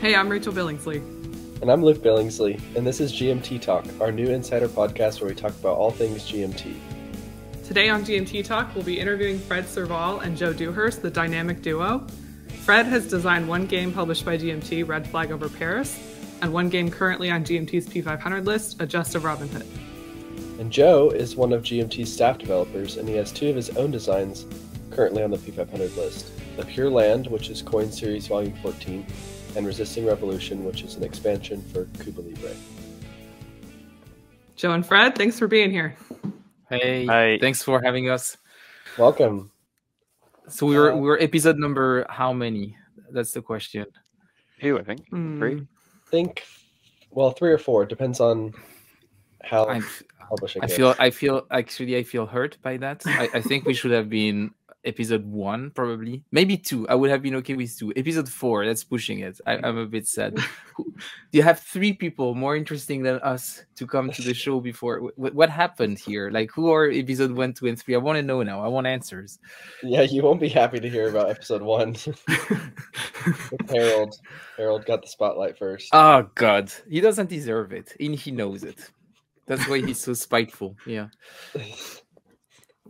Hey, I'm Rachel Billingsley. And I'm Luke Billingsley, and this is GMT Talk, our new insider podcast where we talk about all things GMT. Today on GMT Talk, we'll be interviewing Fred Serval and Joe Dewhurst, the dynamic duo. Fred has designed one game published by GMT, Red Flag Over Paris, and one game currently on GMT's P500 list, A Gest of Robin Hood. And Joe is one of GMT's staff developers, and he has two of his own designs currently on the P500 list The Pure Land, which is Coin Series Volume 14, and Resisting Revolution, which is an expansion for Cuba Libre. Joe and Fred, thanks for being here. Hey, Hi. thanks for having us. Welcome. So we were Uh, we were episode number how many? That's the question. Two, I think. Hmm. Three. think, well, three or four, depends on how I'm, publishing I goes. feel I feel actually I feel hurt by that. I, I think we should have been episode one probably, maybe two. I would have been okay with two. Episode four, that's pushing it. I, I'm a bit sad. You have three people more interesting than us to come to the show before. What, what happened here? Like who are episode one, two, and three? I want to know now. I want answers. Yeah, you won't be happy to hear about episode one. Harold. Harold got the spotlight first. Oh God, he doesn't deserve it, and he knows it. That's why he's so spiteful. Yeah,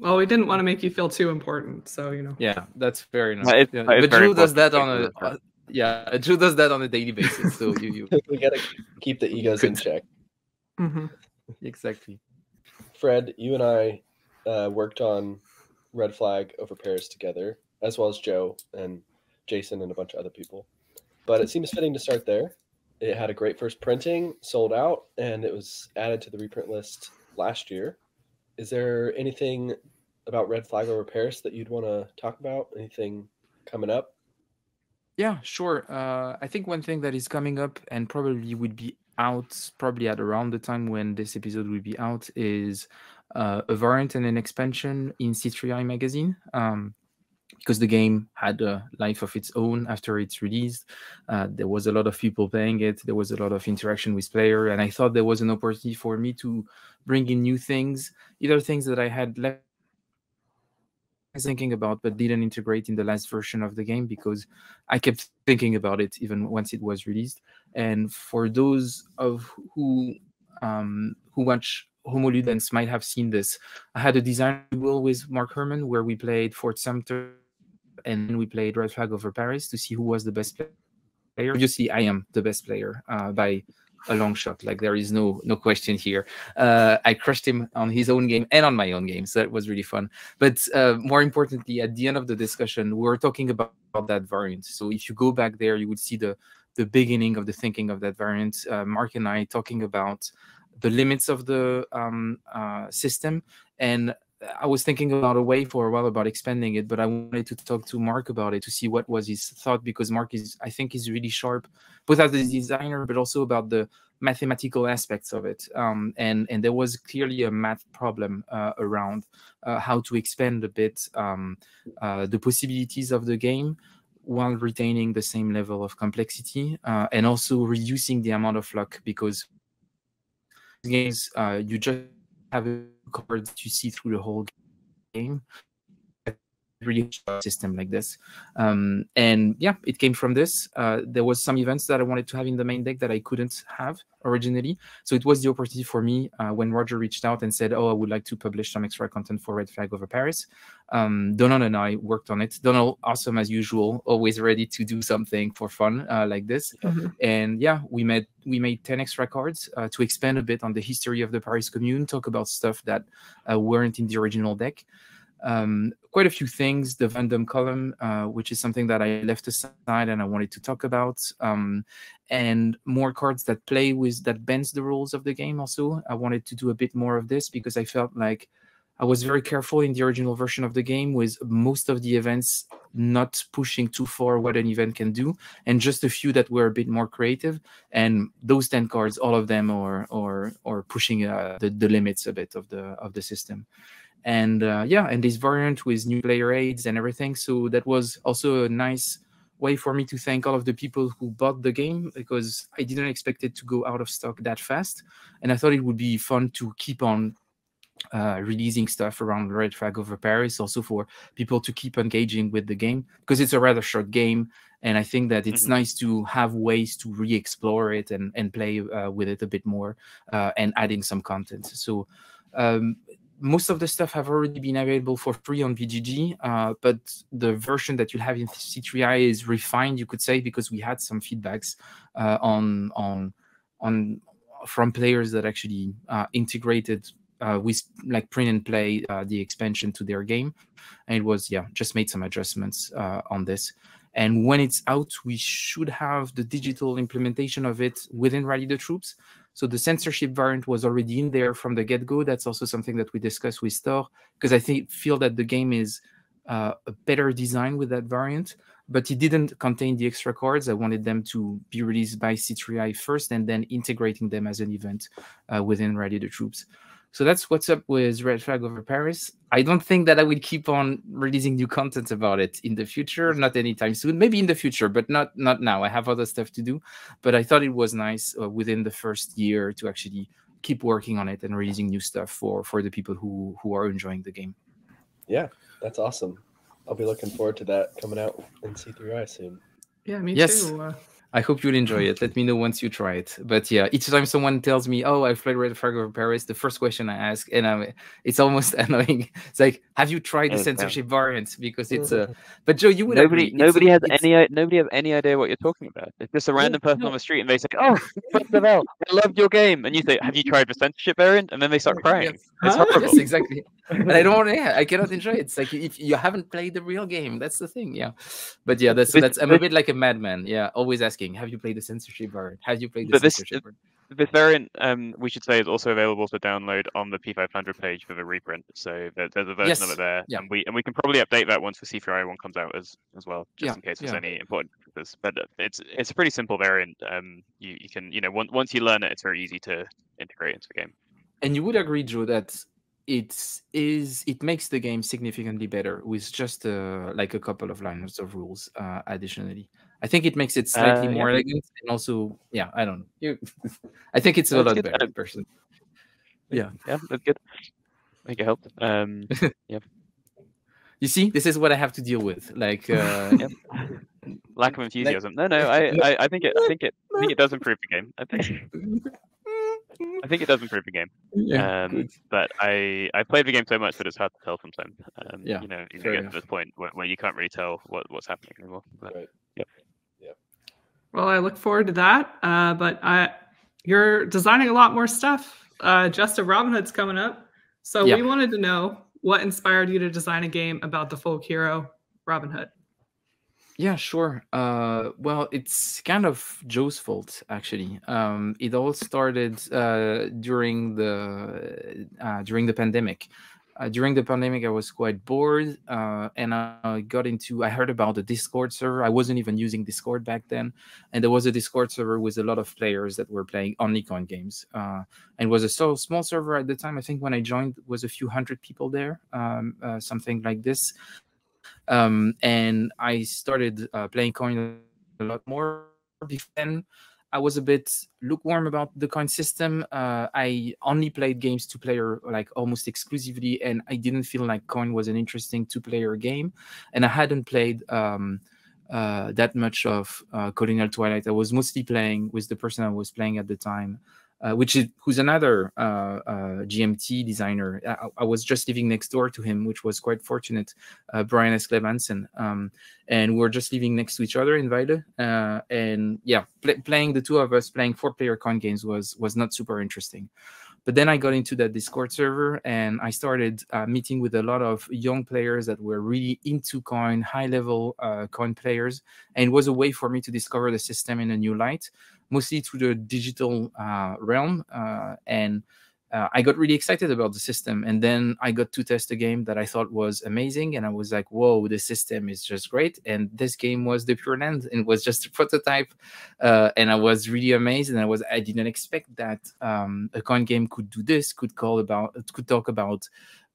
Well, we didn't want to make you feel too important, so you know. yeah, that's fair enough. No, it's- Yeah, But very Drew does that on a take care of uh, yeah, Drew does that on a daily basis. So you you we gotta keep the egos in Good. check. hmm exactly. Fred, you and I uh, worked on Red Flag over Paris together, as well as Joe and Jason and a bunch of other people. But it seems fitting to start there. It had a great first printing, sold out, and it was added to the reprint list last year. Is there anything about Red Flag over Paris that you'd want to talk about? Anything coming up? Yeah, sure. Uh, I think one thing that is coming up and probably would be out probably at around the time when this episode will be out is uh, a variant and an expansion in C3I magazine. Um, because the game had a life of its own after it's released. Uh, there was a lot of people playing it. There was a lot of interaction with player, and I thought there was an opportunity for me to bring in new things, either things that I had left thinking about but didn't integrate in the last version of the game because I kept thinking about it even once it was released. And for those of who um, who watch Homo Ludens might have seen this, I had a design duel with Mark Herman where we played Fort Sumter and we played Red Flag over Paris to see who was the best player. Obviously, I am the best player uh, by a long shot. Like there is no no question here. Uh, I crushed him on his own game and on my own game, so that was really fun. But uh, more importantly, at the end of the discussion, we were talking about, about that variant. So if you go back there, you would see the the beginning of the thinking of that variant. Uh, Mark and I talking about the limits of the um, uh, system, and I was thinking about a way for a while about expanding it, but I wanted to talk to Mark about it to see what was his thought because Mark is, I think, is really sharp, both as a designer, but also about the mathematical aspects of it. Um, and and there was clearly a math problem uh, around uh, how to expand a bit um, uh, the possibilities of the game while retaining the same level of complexity uh, and also reducing the amount of luck because games uh, you just have a card to see through the whole game really system like this. Um, and yeah it came from this. Uh, there was some events that i wanted to have in the main deck that i couldn't have originally. So it was the opportunity for me uh, when roger reached out and said oh i would like to publish some extra content for red flag over paris. Um, donald and i worked on it. Donald awesome as usual always ready to do something for fun uh, like this. Mhm. and yeah we made we made 10 extra cards uh, to expand a bit on the history of the paris commune talk about stuff that uh, weren't in the original deck. Um, quite a few things the Vendôme column uh, which is something that i left aside and i wanted to talk about um, and more cards that play with that bends the rules of the game also i wanted to do a bit more of this because i felt like I was very careful in the original version of the game with most of the events not pushing too far what an event can do, and just a few that were a bit more creative. And those ten cards, all of them are or pushing uh, the the limits a bit of the of the system. And uh, yeah, and this variant with new player aids and everything. So that was also a nice way for me to thank all of the people who bought the game because I didn't expect it to go out of stock that fast, and I thought it would be fun to keep on uh, releasing stuff around Red Flag over Paris, also for people to keep engaging with the game because it's a rather short game, and I think that it's mm-hmm. nice to have ways to re-explore it and and play uh, with it a bit more uh, and adding some content. So. Um, most of the stuff have already been available for free on BGG, uh, but the version that you have in C3I is refined, you could say, because we had some feedbacks uh, on on on from players that actually uh, integrated uh, with like print and play uh, the expansion to their game, and it was yeah just made some adjustments uh, on this. And when it's out, we should have the digital implementation of it within Rally the Troops. So the censorship variant was already in there from the get-go. That's also something that we discussed with Tor because I think feel that the game is uh, a better design with that variant, but it didn't contain the extra cards. I wanted them to be released by C3I first and then integrating them as an event uh, within Rally the Troops. So that's what's up with Red Flag over Paris. I don't think that I will keep on releasing new content about it in the future, not anytime soon. Maybe in the future, but not not now. I have other stuff to do. But I thought it was nice uh, within the first year to actually keep working on it and releasing new stuff for for the people who who are enjoying the game. Yeah, that's awesome. I'll be looking forward to that coming out in C3I soon. Yeah, me yes. too. Uh, I hope you'll enjoy it. Let me know once you try it. But yeah, each time someone tells me, "Oh, I've played Red Flag over Paris," the first question I ask, and I'm, it's almost annoying. It's like, "Have you tried the censorship variant?" Because it's a. Uh... But Joe, you would nobody nobody a, has any nobody has any idea what you're talking about. It's just a random person no. on the street, and they say, "Oh, what the hell? I loved your game," and you say, "Have you tried the censorship variant?" And then they start crying. Yes. It's huh? horrible. Yes, exactly. and I don't want to. Yeah, I cannot enjoy it. It's like if you haven't played the real game, that's the thing. Yeah. But yeah, that's that's. I'm a bit like a madman. Yeah, always asking, "Have you played the censorship variant? Have you played the but censorship this, This variant, um, we should say, is also available for download on the P500 page for the reprint. So there, there's a version yes. of it there, yeah. and we and we can probably update that once the C3I one comes out as as well, just yeah. in case there's yeah. any important differences. But it's it's a pretty simple variant. Um, you you can you know once once you learn it, it's very easy to integrate into the game. And you would agree, Joe, that it is it makes the game significantly better with just uh, like a couple of lines of rules uh, additionally. I think it makes it slightly uh, more yeah. elegant and also yeah I don't know you, I think it's a lot better person. Yeah, yeah, that's good. I think it helped. Um, yeah. You see, this is what I have to deal with. Like, uh, lack of enthusiasm. Like, no, no, I, I, I think it, I think it, I think it does improve the game. I think. I think it does improve the game. Yeah, um, but I I played the game so much that it's hard to tell sometimes. Um, yeah, you know, you get enough. to this point where, where, you can't really tell what, what's happening anymore. But, right. Yep. Well, I look forward to that. Uh, but I, you're designing a lot more stuff. Uh, Gest of Robin Hood's coming up, so yep. we wanted to know what inspired you to design a game about the folk hero Robin Hood. Yeah, sure. Uh, well, it's kind of Joe's fault, actually. Um, it all started uh, during the uh, during the pandemic. Uh, during the pandemic, I was quite bored, uh, and I got into. I heard about the Discord server. I wasn't even using Discord back then, and there was a Discord server with a lot of players that were playing only coin games. Uh, and was a so small server at the time. I think when I joined, was a few hundred people there, um, uh, something like this. Um, and I started uh, playing coin a lot more. Then I was a bit lukewarm about the coin system. Uh, I only played games two player like almost exclusively, and I didn't feel like coin was an interesting two player game. And I hadn't played um, uh, that much of uh, Colonial Twilight. I was mostly playing with the person I was playing at the time uh, which is who's another uh, uh, GMT designer. I, I, was just living next door to him, which was quite fortunate. Uh, Brian S. Clevanson, um, and we are just living next to each other in Weide. Uh, and yeah, pl playing the two of us playing four-player coin games was was not super interesting. But then I got into that Discord server and I started uh, meeting with a lot of young players that were really into coin, high level uh, coin players. And it was a way for me to discover the system in a new light, mostly through the digital uh, realm. Uh, and uh, I got really excited about the system. And then I got to test a game that I thought was amazing. And I was like, whoa, the system is just great. And this game was the pure land and was just a prototype. Uh, and I was really amazed. And I was, I didn't expect that um, a coin game could do this, could call about, could talk about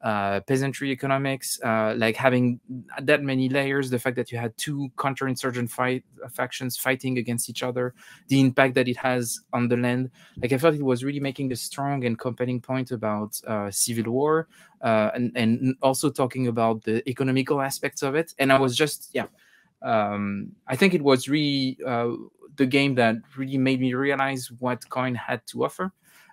uh, peasantry economics, uh, like having that many layers, the fact that you had two counterinsurgent fight uh, factions fighting against each other, the impact that it has on the land. Like I thought it was really making a strong and compelling point about uh, civil war, uh, and and also talking about the economical aspects of it. And I was just yeah, um, I think it was really the game that really made me realize what Coin had to offer.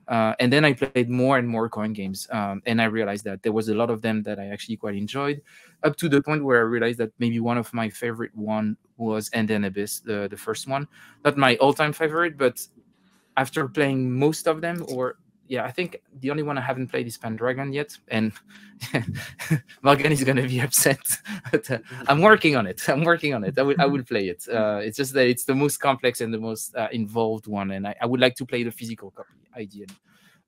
Uh, and then I played more and more coin games, um, and I realized that there was a lot of them that I actually quite enjoyed, up to the point where I realized that maybe one of my favorite one was Andean Abyss, the the first one. Not my all time favorite, but after playing most of them, or yeah, I think the only one I haven't played is Pendragon yet, and Morgan is gonna be upset. but uh, I'm working on it. I'm working on it. I will I will play it. Uh, it's just that it's the most complex and the most uh, involved one, and I, I, would like to play the physical copy ideally.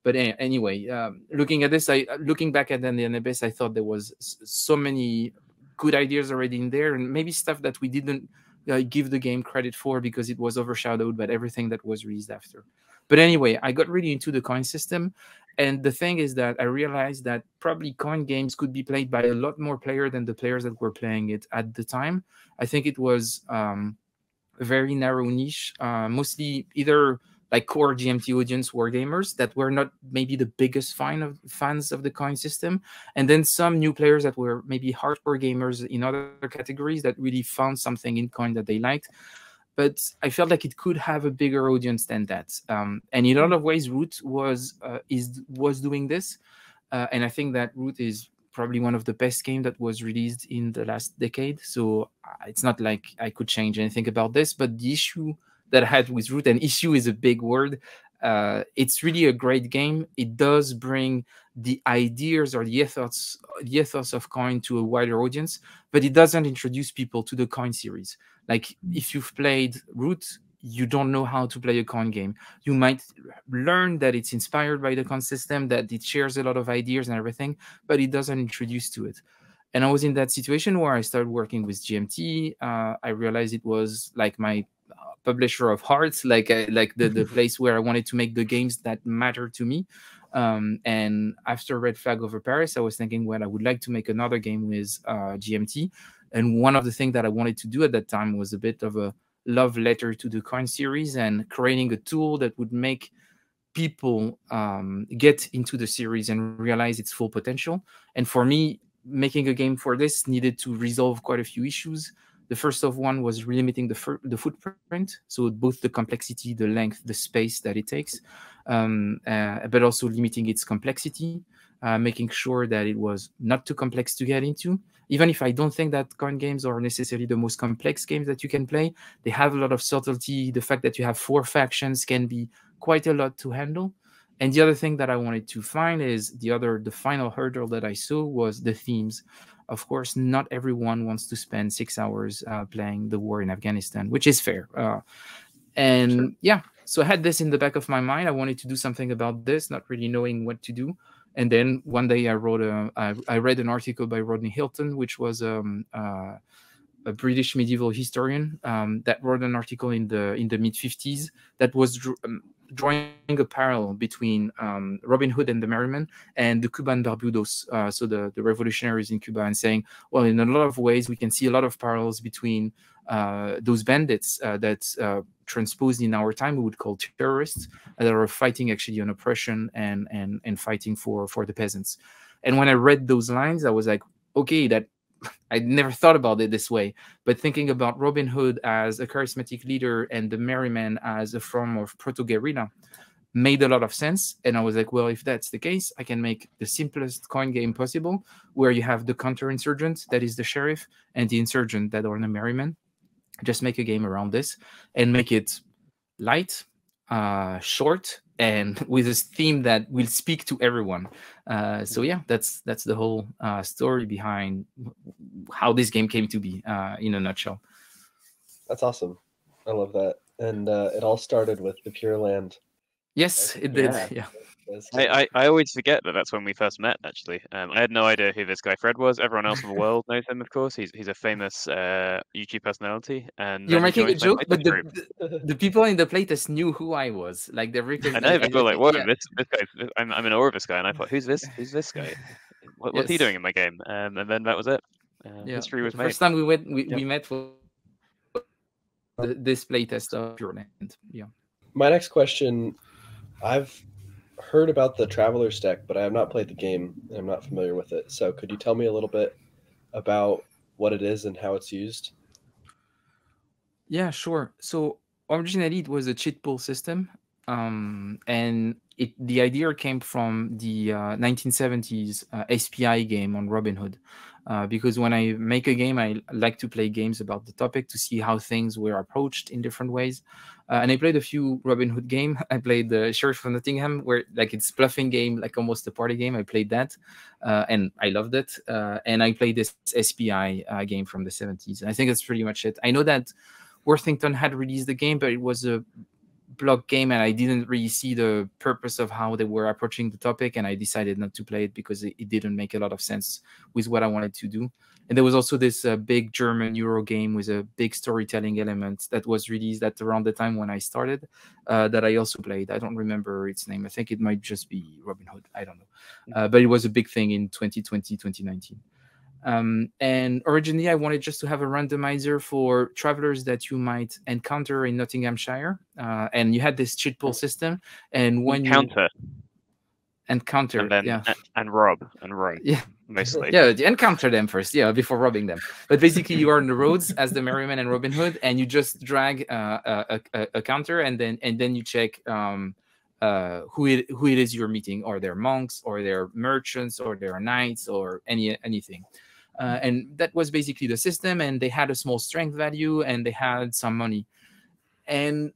But anyway, um, looking at this, I looking back at the Abyss, I thought there was so many good ideas already in there, and maybe stuff that we didn't uh, give the game credit for because it was overshadowed by everything that was released after. But anyway, I got really into the coin system. And the thing is that I realized that probably coin games could be played by a lot more players than the players that were playing it at the time. I think it was um, a very narrow niche, uh, mostly either like core GMT audience wargamers that were not maybe the biggest fan of fans of the coin system, and then some new players that were maybe hardcore gamers in other categories that really found something in coin that they liked but I felt like it could have a bigger audience than that. Um, and in a lot of ways, Root was uh, is was doing this, uh, and I think that Root is probably one of the best games that was released in the last decade. So uh, it's not like I could change anything about this. But the issue that I had with Root, and issue is a big word. Uh, it's really a great game. It does bring the ideas or the ethos, the ethos of coin to a wider audience, but it doesn't introduce people to the coin series. Like mm. if you've played Root, you don't know how to play a coin game. You might learn that it's inspired by the coin system, that it shares a lot of ideas and everything, but it doesn't introduce to it. And I was in that situation where I started working with GMT. Uh, I realized it was like my publisher of hearts, like uh, like the, the place where I wanted to make the games that matter to me. Um, and after Red Flag over Paris, I was thinking, well, I would like to make another game with uh, GMT. And one of the things that I wanted to do at that time was a bit of a love letter to the coin series and creating a tool that would make people um, get into the series and realize its full potential. And for me, making a game for this needed to resolve quite a few issues. The first of one was limiting the, the footprint, so both the complexity, the length, the space that it takes, um, uh, but also limiting its complexity, uh, making sure that it was not too complex to get into, even if I don't think that coin games are necessarily the most complex games that you can play, they have a lot of subtlety. The fact that you have four factions can be quite a lot to handle. And the other thing that I wanted to find is the other, the final hurdle that I saw was the themes. Of course, not everyone wants to spend six hours uh, playing the war in Afghanistan, which is fair. Uh, and sure. yeah, so I had this in the back of my mind. I wanted to do something about this, not really knowing what to do. And then one day I wrote a, I, I read an article by Rodney Hilton, which was um, uh, a British medieval historian um, that wrote an article in the in the mid 50s that was um, drawing a parallel between um, Robin Hood and the Merrymen and the Cuban Barbudos, uh, so the, the revolutionaries in Cuba, and saying, well, in a lot of ways, we can see a lot of parallels between uh, those bandits uh, that uh, transposed in our time we would call terrorists that are fighting actually on oppression and and and fighting for for the peasants. And when I read those lines, I was like, okay, that I never thought about it this way. But thinking about Robin Hood as a charismatic leader and the Merryman as a form of proto guerrilla made a lot of sense. And I was like, well, if that's the case, I can make the simplest coin game possible, where you have the counter insurgent, that is the sheriff, and the insurgent that are the Merryman just make a game around this and make it light, uh, short, and with a theme that will speak to everyone. Uh, so yeah, that's that's the whole uh, story behind how this game came to be uh, in a nutshell. That's awesome. I love that, and uh, it all started with the Pure Land. Yes, it did. Yeah. yeah. I, I, I, always forget that that's when we first met. Actually, um, I had no idea who this guy Fred was. Everyone else in the world knows him, of course. He's he's a famous uh, YouTube personality. And you're making a joke, but the, the, the, people in the playtest knew who I was. Like they recognized. I know. People like, "What? Yeah. This this guy? I'm I'm in awe of this guy." And I thought, "Who's this? Who's this guy?" what, what's yes. he doing in my game? Um, and then that was it. Uh, yeah. History was the made. First time we went, we, yep. we met for the display test of Pure Land. Yeah. My next question, I've heard about the Traveler's deck, but I have not played the game and I'm not familiar with it. So could you tell me a little bit about what it is and how it's used? Yeah, sure. So originally it was a chit pool system, um, and it the idea came from the uh, 1970s uh, SPI game on Robinhood. Uh, because when I make a game, I like to play games about the topic to see how things were approached in different ways. Uh, and I played a few Robin Hood game. I played the Sheriff of Nottingham, where like it's bluffing game, like almost a party game. I played that, uh, and I loved it. Uh, and I played this SPI uh, game from the 70s. And I think that's pretty much it. I know that Worthington had released the game, but it was a block game and I didn't really see the purpose of how they were approaching the topic and I decided not to play it because it, it didn't make a lot of sense with what I wanted to do. And there was also this uh, big German Euro game with a big storytelling element that was released at around the time when I started uh, that I also played. I don't remember its name. I think it might just be Robin Hood. I don't know. Mm. Uh, but it was a big thing in 2020, 2019. Um, and originally, I wanted just to have a randomizer for travelers that you might encounter in Nottinghamshire. Uh, and you had this chit pool system. And when encounter. you encounter, and then, yeah, and, and rob and rob, yeah, mostly, yeah, encounter them first, yeah, before robbing them. But basically, you are on the roads as the Merryman and Robin Hood, and you just drag uh, a, a, a, counter, and then and then you check. Um, uh, who it who it is you're meeting, or they're monks, or they're merchants, or they're knights, or any anything. Uh, and that was basically the system. And they had a small strength value and they had some money. And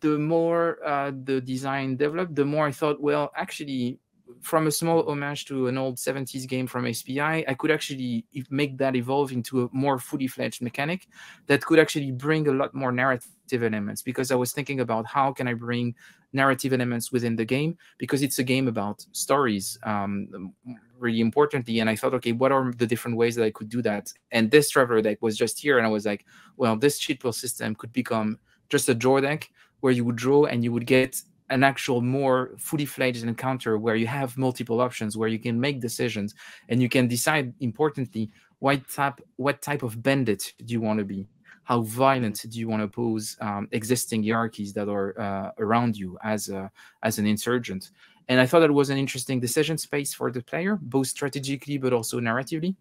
the more uh, the design developed, the more I thought, well, actually, from a small homage to an old 70s game from SPI, I could actually make that evolve into a more fully fledged mechanic that could actually bring a lot more narrative elements because I was thinking about how can I bring narrative elements within the game because it's a game about stories um, really importantly and i thought okay what are the different ways that i could do that? And this traveler deck was just here and i was like well this chit pool system could become just a draw deck where you would draw and you would get an actual more fully fledged encounter where you have multiple options where you can make decisions and you can decide importantly what type what type of bandit do you want to be how violent do you want to oppose um, existing hierarchies that are uh, around you as a, as an insurgent? And I thought that was an interesting decision space for the player, both strategically but also narratively.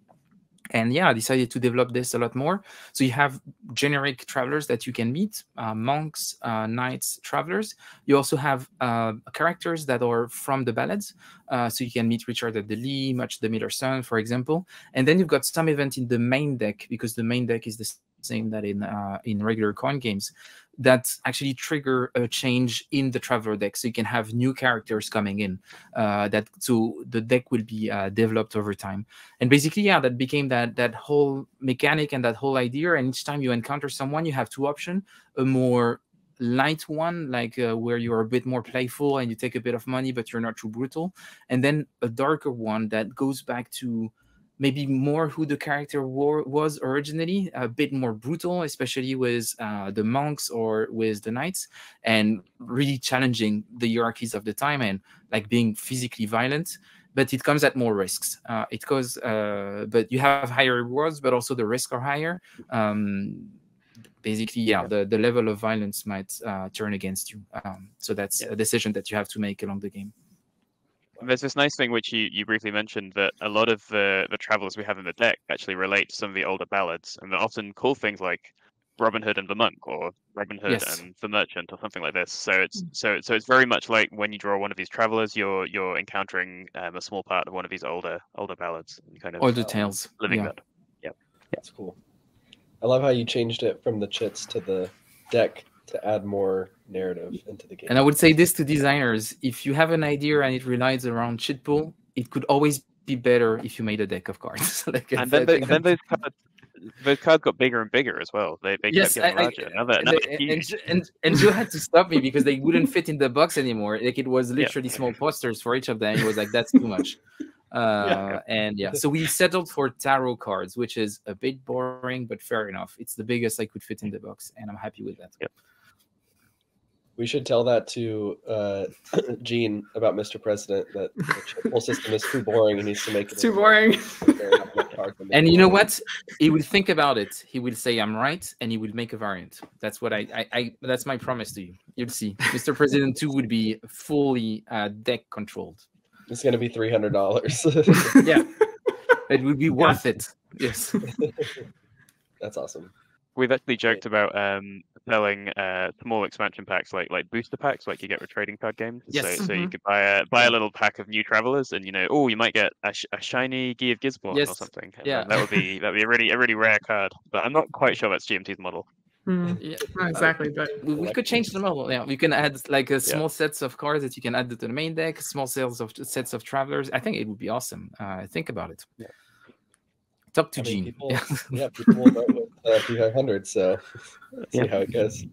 And yeah, I decided to develop this a lot more. So you have generic travelers that you can meet, uh, monks, uh, knights, travelers. You also have uh, characters that are from the ballads. Uh, so you can meet Richard of the Lee, Much the Miller's Son, for example. And then you've got some event in the main deck because the main deck is the same that in uh, in regular coin games that actually trigger a change in the traveler deck. So you can have new characters coming in uh, that so the deck will be uh, developed over time. And basically yeah that became that that whole mechanic and that whole idea. And each time you encounter someone you have two options a more light one like uh, where you're a bit more playful and you take a bit of money but you're not too brutal and then a darker one that goes back to maybe more who the character war, was originally, a bit more brutal, especially with uh, the monks or with the knights, and really challenging the hierarchies of the time and like being physically violent. But it comes at more risks. Uh, it goes, uh, but you have higher rewards, but also the risks are higher. Um, basically, yeah, the, the level of violence might uh, turn against you. Um, so that's yeah. a decision that you have to make along the game. There's this nice thing which you, you briefly mentioned that a lot of the, the travelers we have in the deck actually relate to some of the older ballads, and they often call things like Robin Hood and the Monk, or Robin Hood yes. and the Merchant, or something like this. So it's mm. so so it's very much like when you draw one of these travelers, you're you're encountering um, a small part of one of these older older ballads, and kind of older uh, tales, living yeah. that. Yeah, that's cool. I love how you changed it from the chits to the deck to add more narrative into the game. And I would say this to designers: if you have an idea and it relies around chit pool, it could always be better if you made a deck of cards. like and then, the, then those cards, those cards got bigger and bigger as well. They, they yes, kept getting larger. now that, now and, and, and, and Joe had to stop me because they wouldn't fit in the box anymore. Like it was literally yeah. small posters for each of them. It was like that's too much. Uh, yeah. and yeah, so we settled for tarot cards, which is a bit boring, but fair enough. It's the biggest I could fit in the box, and I'm happy with that. Yep. We should tell that to uh, Gene about Mr. President that the whole system is too boring. He needs to make it too boring. and you know what? He will think about it. He will say, "I'm right," and he will make a variant. That's what I, I, I that's my promise to you. You'll see. Mr. President Two would be fully uh, deck controlled. It's going to be three hundred dollars. yeah, it would be worth yeah. it. Yes. That's awesome. We've actually joked about um, selling uh, small expansion packs, like like booster packs, like you get with trading card games. Yes. So, mm-hmm. so you could buy a buy a little pack of new travelers, and you know, oh, you might get a, sh- a shiny Guy of Gisborne yes. or something. And yeah, that would be that would be a really a really rare card. But I'm not quite sure that's GMT's model. Mm, yeah, not exactly, but we, we, could change the model. Yeah, we can add like a small yeah. sets of cards that you can add to the main deck, small sales of sets of travelers. I think it would be awesome. Uh, think about it. Yeah. Talk to I mean, Gene. People, yeah, people will vote with uh, P500, so see yeah. how it goes.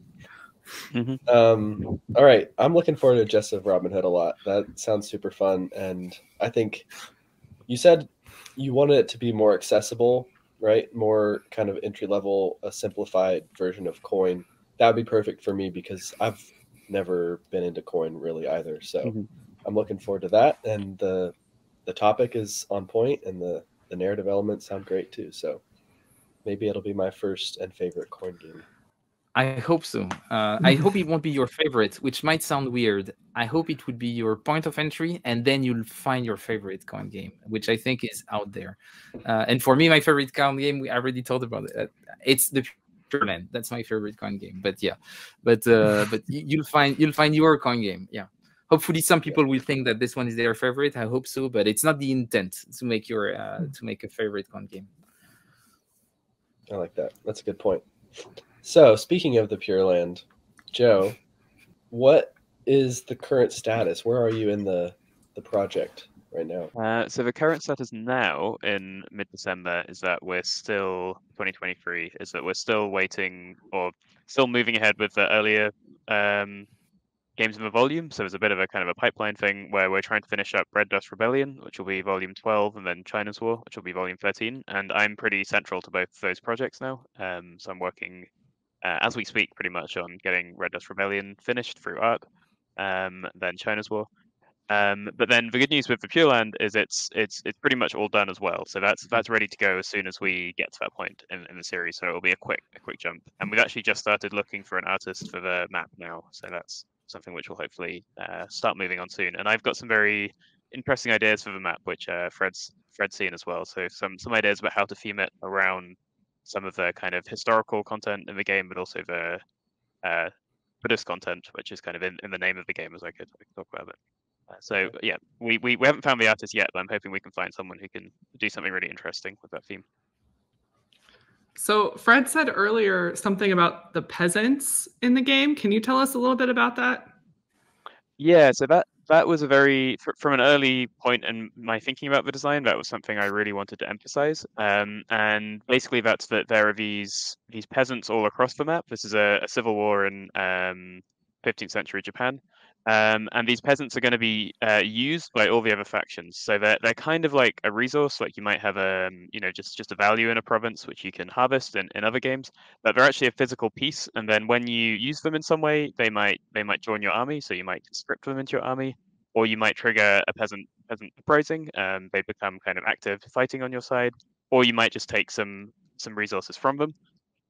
Mm-hmm. Um, all right, I'm looking forward to Gest of Robin Hood a lot. That sounds super fun, and I think you said you wanted it to be more accessible, right? More kind of entry level, a simplified version of coin. That would be perfect for me because I've never been into coin really either. So mm-hmm. I'm looking forward to that, and the the topic is on point, and the the narrative elements sound great too. So maybe it'll be my first and favorite coin game. I hope so. Uh, I hope it won't be your favorite, which might sound weird. I hope it would be your point of entry, and then you'll find your favorite coin game, which I think is out there. Uh, and for me, my favorite coin game, we already talked about it. It's the Pure Land. That's my favorite coin game. But yeah, but uh, but you'll find you'll find your coin game. Yeah hopefully some people will think that this one is their favorite. I hope so but it's not the intent to make your uh, hmm. to make a favorite con game. I like that. That's a good point. So speaking of the pure land joe what is the current status? Where are you in the the project right now? Uh, so the current status now in mid-december is that we're still 2023 is that we're still waiting or still moving ahead with the earlier um, games of the volume. So there's a bit of a kind of a pipeline thing where we're trying to finish up Red Dust Rebellion, which will be volume 12, and then China's War, which will be volume 13. And I'm pretty central to both of those projects now. Um, so I'm working uh, as we speak pretty much on getting Red Dust Rebellion finished through art, um, then China's War. Um, but then the good news with the Pure Land is it's it's it's pretty much all done as well. So that's that's ready to go as soon as we get to that point in, in the series. So it'll be a quick a quick jump. And we've actually just started looking for an artist for the map now. So that's something which will hopefully uh, start moving on soon. And I've got some very interesting ideas for the map, which uh, Fred's Fred's seen as well. So some some ideas about how to theme it around some of the kind of historical content in the game, but also the uh, Buddhist content, which is kind of in, in the name of the game, as I could, I could talk about it. Uh, so yeah, we, we we haven't found the artist yet, but I'm hoping we can find someone who can do something really interesting with that theme. So Fred said earlier something about the peasants in the game. Can you tell us a little bit about that? Yeah, so that that was a very from an early point in my thinking about the design. That was something I really wanted to emphasize. Um, and basically, that's that there are these these peasants all across the map. This is a, a civil war in um, 15th century Japan, um, and these peasants are going to be uh, used by all the other factions. So they're they're kind of like a resource, like you might have a um, you know just just a value in a province which you can harvest in, in other games. But they're actually a physical piece, and then when you use them in some way, they might they might join your army. So you might script them into your army, or you might trigger a peasant peasant uprising. Um, they become kind of active fighting on your side, or you might just take some some resources from them.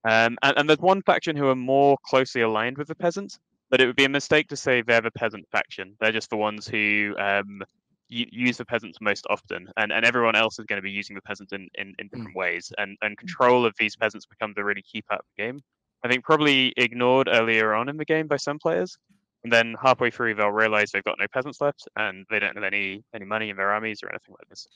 Um, and, and there's one faction who are more closely aligned with the peasants, but it would be a mistake to say they're the peasant faction. They're just the ones who um, use the peasants most often, and, and everyone else is going to be using the peasants in, in, in different mm. ways. And, and control of these peasants becomes a really key part of the game. I think probably ignored earlier on in the game by some players. And then halfway through, they'll realize they've got no peasants left, and they don't have any any money in their armies or anything like this.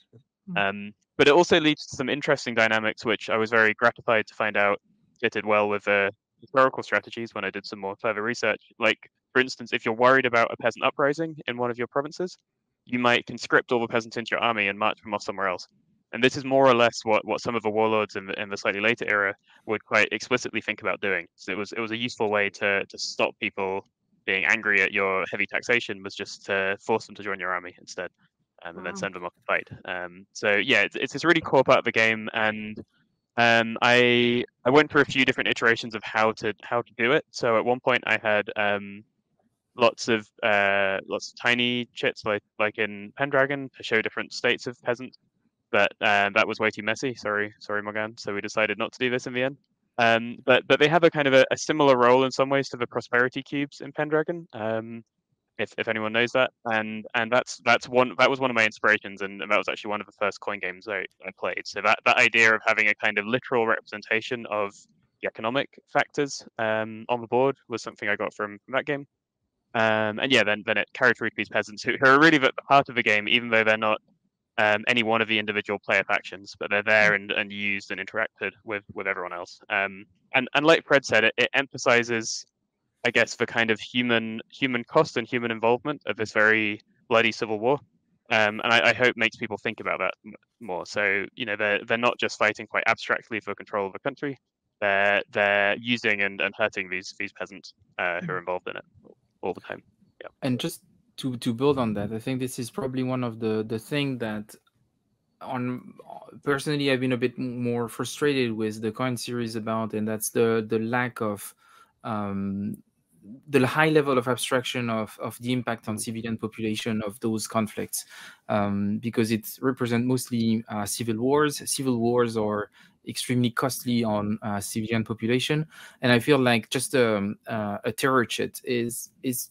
Mm. Um, but it also leads to some interesting dynamics, which I was very gratified to find out fitted well with the historical strategies when I did some more further research. Like, for instance, if you're worried about a peasant uprising in one of your provinces, you might conscript all the peasants into your army and march them off somewhere else. And this is more or less what, what some of the warlords in the, in the slightly later era would quite explicitly think about doing. So it was it was a useful way to to stop people being angry at your heavy taxation was just to force them to join your army instead, um, and wow. then send them off to fight. Um, so yeah, it's, it's this really core part of the game, and um, I I went through a few different iterations of how to how to do it. So at one point I had um, lots of uh, lots of tiny chits like like in Pendragon to show different states of peasants. But uh, that was way too messy. Sorry, sorry, Morgan. So we decided not to do this in the end. Um, but but they have a kind of a, a, similar role in some ways to the prosperity cubes in Pendragon. Um, if, if anyone knows that, and and that's that's one that was one of my inspirations, and, and that was actually one of the first coin games I, I played. So that that idea of having a kind of literal representation of the economic factors um, on the board was something I got from, that game. Um, and yeah, then then it carried through these peasants who, who are really the part of the game, even though they're not um, any one of the individual player factions, but they're there and, and used and interacted with with everyone else. Um, and and like Fred said, it, it emphasizes, I guess, the kind of human human cost and human involvement of this very bloody civil war. Um, and I, I, hope makes people think about that more. So you know, they're they're not just fighting quite abstractly for control of a country. They're they're using and, and hurting these these peasants uh, who are mm-hmm. involved in it all the time. Yeah. And just to to build on that, I think this is probably one of the the thing that on personally I've been a bit more frustrated with the coin series about, and that's the the lack of um, the high level of abstraction of, of the impact on civilian population of those conflicts um, because it represents mostly uh, civil wars civil wars are extremely costly on uh, civilian population and i feel like just um, uh, a terror chit is is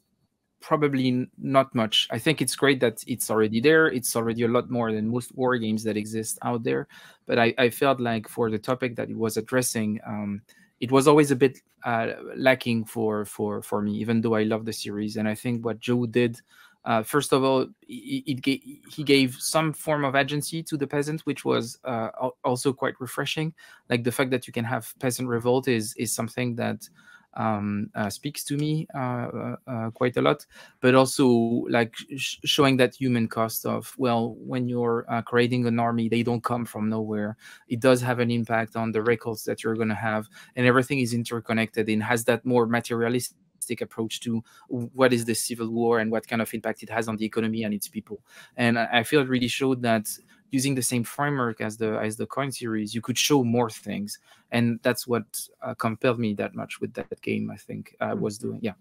probably not much. I think it's great that it's already there. It's already a lot more than most war games that exist out there. But I, I felt like for the topic that it was addressing, um, it was always a bit uh, lacking for for for me, even though I love the series. And I think what Joe did. Uh, first of all, it, gave, he gave some form of agency to the peasant, which was uh, also quite refreshing. Like the fact that you can have peasant revolt is is something that um, uh, speaks to me uh, uh, uh, quite a lot, but also like sh showing that human cost of well, when you're uh, creating an army, they don't come from nowhere. It does have an impact on the records that you're going to have, and everything is interconnected and has that more materialistic approach to what is the civil war and what kind of impact it has on the economy and its people. And I feel it really showed that using the same framework as the as the coin series you could show more things. And that's what uh, compelled me that much with that game i think i hmm. was doing yeah.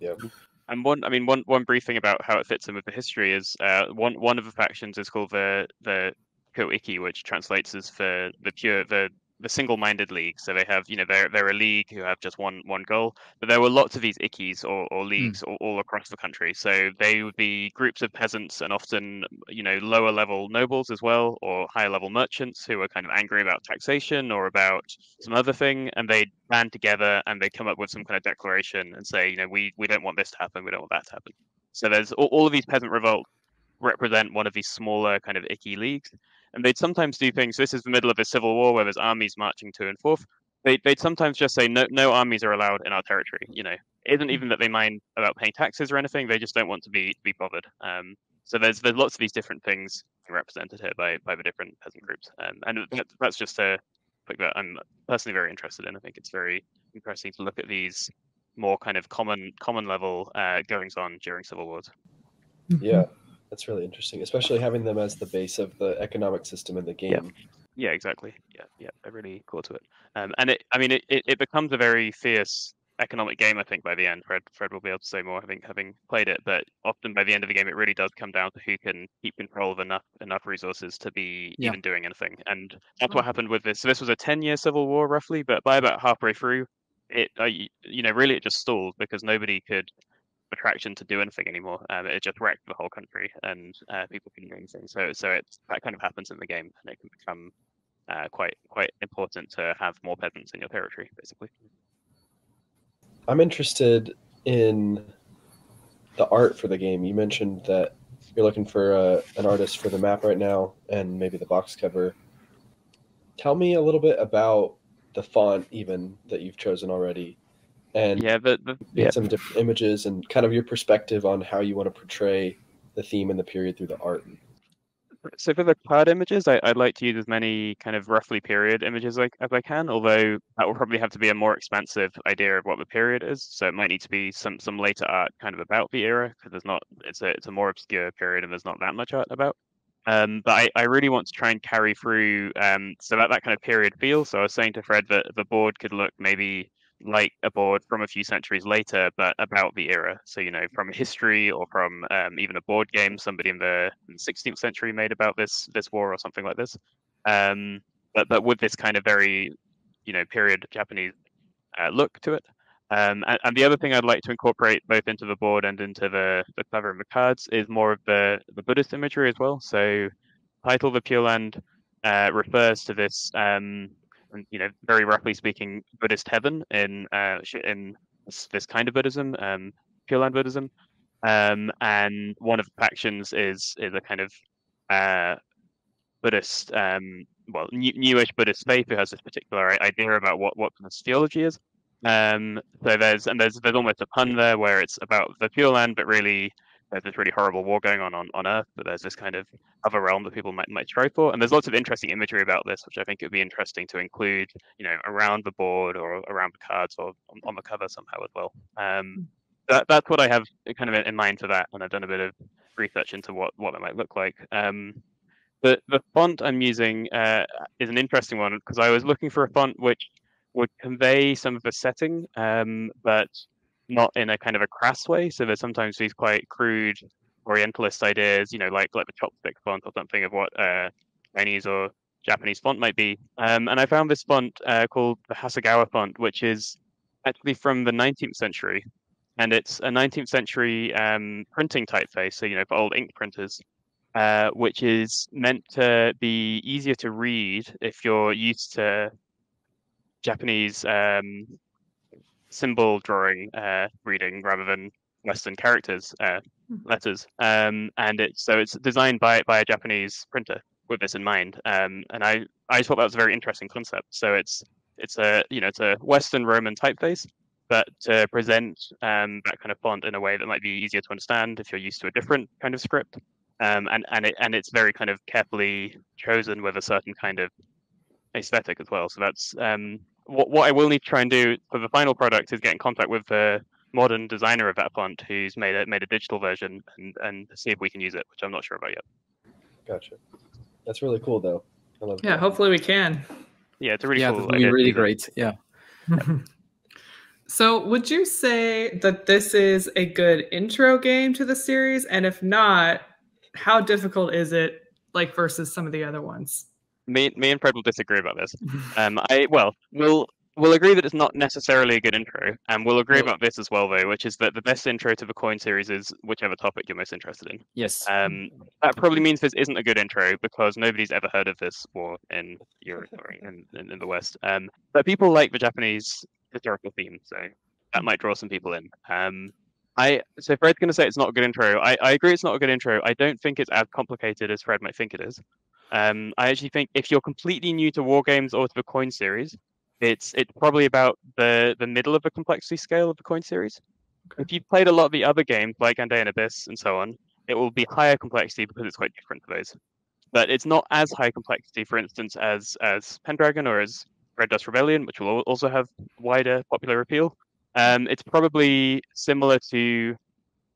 Yeah. And one i mean one one brief thing about how it fits in with the history is uh, one one of the factions is called the the Ikko-ikki, which translates as for the pure the the single-minded league. So they have, you know, they're they're a league who have just one one goal. But there were lots of these ikkis or, or hmm. leagues mm. all, all, across the country. So they would be groups of peasants and often, you know, lower level nobles as well, or higher level merchants who are kind of angry about taxation or about some other thing, and they band together and they come up with some kind of declaration and say, you know, we we don't want this to happen, we don't want that to happen. So there's all, all of these peasant revolt represent one of these smaller kind of ikki leagues and they'd sometimes do things. This is the middle of a civil war where there's armies marching to and forth. They, they'd sometimes just say no, no armies are allowed in our territory. You know, it isn't even that they mind about paying taxes or anything. They just don't want to be be bothered. Um, so there's there's lots of these different things represented here by by the different peasant groups, um, and that's just a quick that I'm personally very interested in. I think it's very interesting to look at these more kind of common common level uh, goings on during civil wars. Yeah, that's really interesting, especially having them as the base of the economic system in the game. Yeah, yeah exactly. Yeah, yeah, they're really core to it. Um, and it, I mean, it, it, it becomes a very fierce economic game. I think by the end, Fred, Fred will be able to say more having having played it. But often by the end of the game, it really does come down to who can keep control of enough enough resources to be yeah. even doing anything. And that's what happened with this. So this was a ten year civil war roughly, but by about halfway through, it uh, you know really it just stalled because nobody could attraction to do anything anymore. Um, it just wrecked the whole country, and uh, people couldn't do anything. So, so it that kind of happens in the game, and it can become uh, quite quite important to have more peasants in your territory, basically. I'm interested in the art for the game. You mentioned that you're looking for uh, an artist for the map right now, and maybe the box cover. Tell me a little bit about the font, even that you've chosen already, and yeah, but the, yeah. some different images and kind of your perspective on how you want to portray the theme and the period through the art. So for the cloud images, I, would like to use as many kind of roughly period images like as I can, although that will probably have to be a more expansive idea of what the period is. So it might need to be some some later art kind of about the era because there's not it's a it's a more obscure period and there's not that much art about. Um, but I, I really want to try and carry through um, so that that kind of period feel. So I was saying to Fred that the board could look maybe like a board from a few centuries later, but about the era. So you know, from history or from um, even a board game somebody in the 16th century made about this this war or something like this. Um, but but with this kind of very you know period Japanese uh, look to it. Um, and, and, the other thing I'd like to incorporate both into the board and into the, the cover and the cards is more of the, the Buddhist imagery as well. So, title of the Pure Land uh, refers to this, um, you know, very roughly speaking, Buddhist heaven in uh, in this, kind of Buddhism, um, Pure Land Buddhism. Um, and one of the factions is is a kind of uh, Buddhist, um, well, new, newish Buddhist faith who has this particular idea about what what kind of theology is. Um, so there's and there's there's almost a pun there where it's about the Pure Land, but really there's this really horrible war going on, on on Earth. But there's this kind of other realm that people might might strive for, and there's lots of interesting imagery about this, which I think it would be interesting to include, you know, around the board or around the cards or on, on the cover somehow as well. Um, that that's what I have kind of in mind for that, and I've done a bit of research into what what that might look like. Um, the the font I'm using uh, is an interesting one because I was looking for a font which would convey some of the setting, um, but not in a kind of a crass way. So there's sometimes these quite crude Orientalist ideas, you know, like like the chopstick font or something of what uh, Chinese or Japanese font might be. Um, and I found this font uh, called the Hasegawa font, which is actually from the 19th century, and it's a 19th century um, printing typeface. So you know, for old ink printers. Uh, which is meant to be easier to read if you're used to Japanese um, symbol drawing uh, reading rather than Western characters uh, hmm. letters, um, and it's so it's designed by by a Japanese printer with this in mind. Um, and I I just thought that was a very interesting concept. So it's it's a you know it's a Western Roman typeface, but to present um, that kind of font in a way that might be easier to understand if you're used to a different kind of script. Um, and and it and it's very kind of carefully chosen with a certain kind of aesthetic as well. So that's um, what what I will need to try and do for the final product is get in contact with the modern designer of that font who's made a made a digital version and and see if we can use it, which I'm not sure about yet. Gotcha. That's really cool though. I love. It. Yeah, that. hopefully we can. Yeah, it's a really yeah, cool. Yeah, really great. Yeah. so, would you say that this is a good intro game to the series? And if not, how difficult is it, like versus some of the other ones? Me, me and Fred will disagree about this. Um, I well, we'll we'll agree that it's not necessarily a good intro, and we'll agree about this as well, though, which is that the best intro to the coin series is whichever topic you're most interested in. Yes. Um, that probably means this isn't a good intro because nobody's ever heard of this war in Europe or in, in, in the West. Um, but people like the Japanese historical theme, so that might draw some people in. Um, I so Fred's going to say it's not a good intro. I, I agree it's not a good intro. I don't think it's as complicated as Fred might think it is. Um, I actually think if you're completely new to war games or to the coin series, it's it's probably about the the middle of the complexity scale of the coin series. Okay. If you've played a lot of the other games like Andean Abyss and so on, it will be higher complexity because it's quite different to those. But it's not as high complexity, for instance, as as Pendragon or as Red Dust Rebellion, which will also have wider popular appeal. Um, it's probably similar to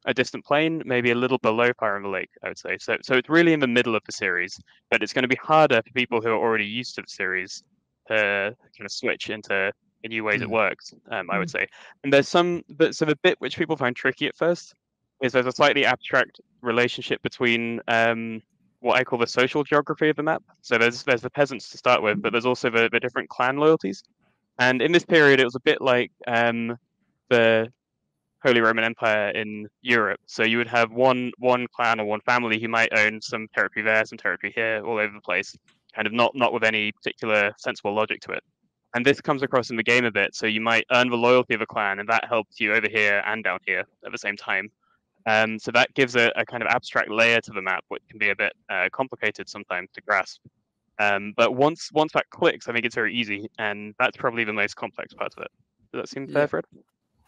a Distant Plain, maybe a little below Fire in the Lake, I would say. So, so it's really in the middle of the series, but it's going to be harder for people who are already used to the series to kind of switch into a new ways mm. it works. Um, I would mm. say, and there's some, but so the bit which people find tricky at first is there's a slightly abstract relationship between um, what I call the social geography of the map. So there's there's the peasants to start with, but there's also the, the different clan loyalties. And in this period, it was a bit like um, the Holy Roman Empire in Europe. So you would have one one clan or one family who might own some territory there, some territory here, all over the place, kind of not not with any particular sensible logic to it. And this comes across in the game a bit. So you might earn the loyalty of a clan, and that helps you over here and down here at the same time. Um, so that gives a, a, kind of abstract layer to the map, which can be a bit uh, complicated sometimes to grasp. Um, but once once that clicks, I think it's very easy, and that's probably the most complex part of it. Does that seem fair, Fred?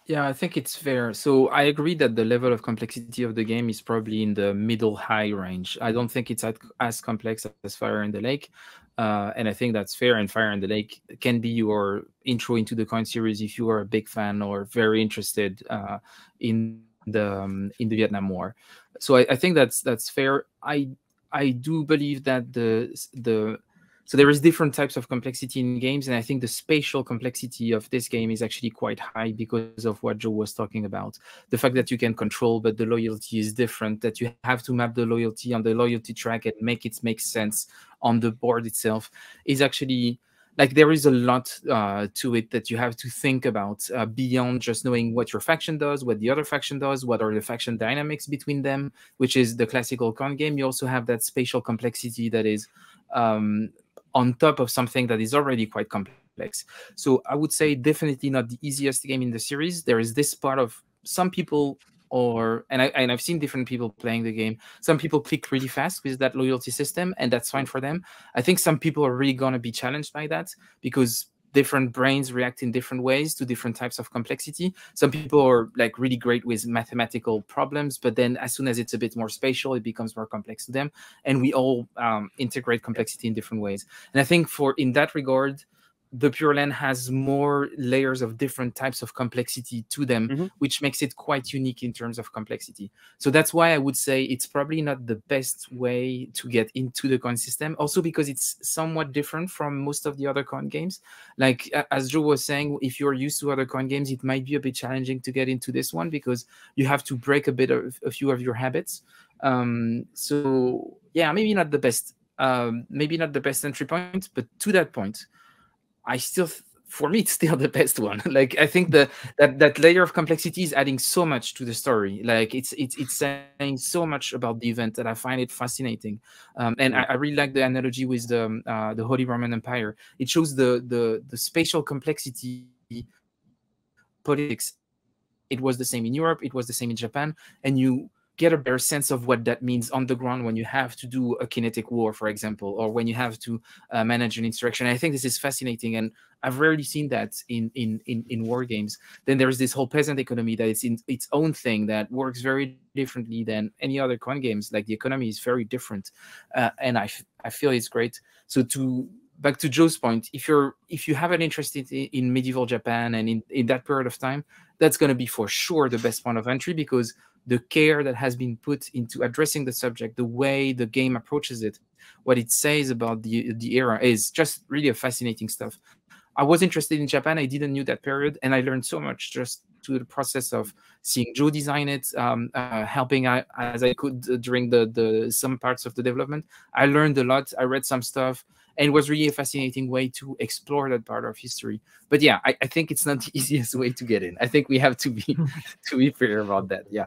Yeah, I think it's fair. So I agree that the level of complexity of the game is probably in the middle high range. I don't think it's as complex as Fire in the Lake. Uh, and I think that's fair. And Fire in the Lake can be your intro into the coin series if you are a big fan or very interested uh, in the um, in the Vietnam War. So I, I think that's that's fair. I I do believe that the the So there is different types of complexity in games, and I think the spatial complexity of this game is actually quite high because of what Joe was talking about. The fact that you can control, but the loyalty is different. That you have to map the loyalty on the loyalty track and make it make sense on the board itself is actually like there is a lot uh, to it that you have to think about uh, beyond just knowing what your faction does, what the other faction does, what are the faction dynamics between them, which is the classical coin game. You also have that spatial complexity that is um, on top of something that is already quite complex. So I would say definitely not the easiest game in the series. There is this part of some people or and I and I've seen different people playing the game. Some people click really fast with that loyalty system, and that's fine for them. I think some people are really gonna be challenged by that because different brains react in different ways to different types of complexity. Some people are like really great with mathematical problems, but then as soon as it's a bit more spatial, it becomes more complex to them. And we all um, integrate complexity in different ways. And I think for in that regard, the Pure Land has more layers of different types of complexity to them, mm-hmm. which makes it quite unique in terms of complexity. So that's why I would say it's probably not the best way to get into the coin system. Also because it's somewhat different from most of the other coin games. Like as Joe was saying, if you're used to other coin games, it might be a bit challenging to get into this one because you have to break a bit of a few of your habits. Um, so yeah, maybe not the best. Um, maybe not the best entry point, but to that point, I still for me it's still the best one. Like i think the that that layer of complexity is adding so much to the story. Like it's it's it's saying so much about the event that i find it fascinating. Um, and I, I, really like the analogy with the um, uh, the holy roman empire. It shows the the the spatial complexity politics. It was the same in europe. It was the same in japan. And you get a better sense of what that means on the ground when you have to do a kinetic war, for example, or when you have to uh, manage an insurrection. I think this is fascinating, and I've rarely seen that in in in, in war games. Then there's this whole peasant economy that is in its own thing that works very differently than any other coin games. Like the economy is very different, uh, and I I feel it's great. So to back to Joe's point, if you're if you have an interest in, in medieval Japan and in, in that period of time, that's going to be for sure the best point of entry because the care that has been put into addressing the subject, the way the game approaches it, what it says about the the era is just really a fascinating stuff. I was interested in Japan. I didn't knew that period, and I learned so much just through the process of seeing Joe design it, um, uh, helping I, as I could during the the some parts of the development. I learned a lot. I read some stuff, and it was really a fascinating way to explore that part of history. But yeah, I, I think it's not the easiest way to get in. I think we have to be to be fair about that. Yeah.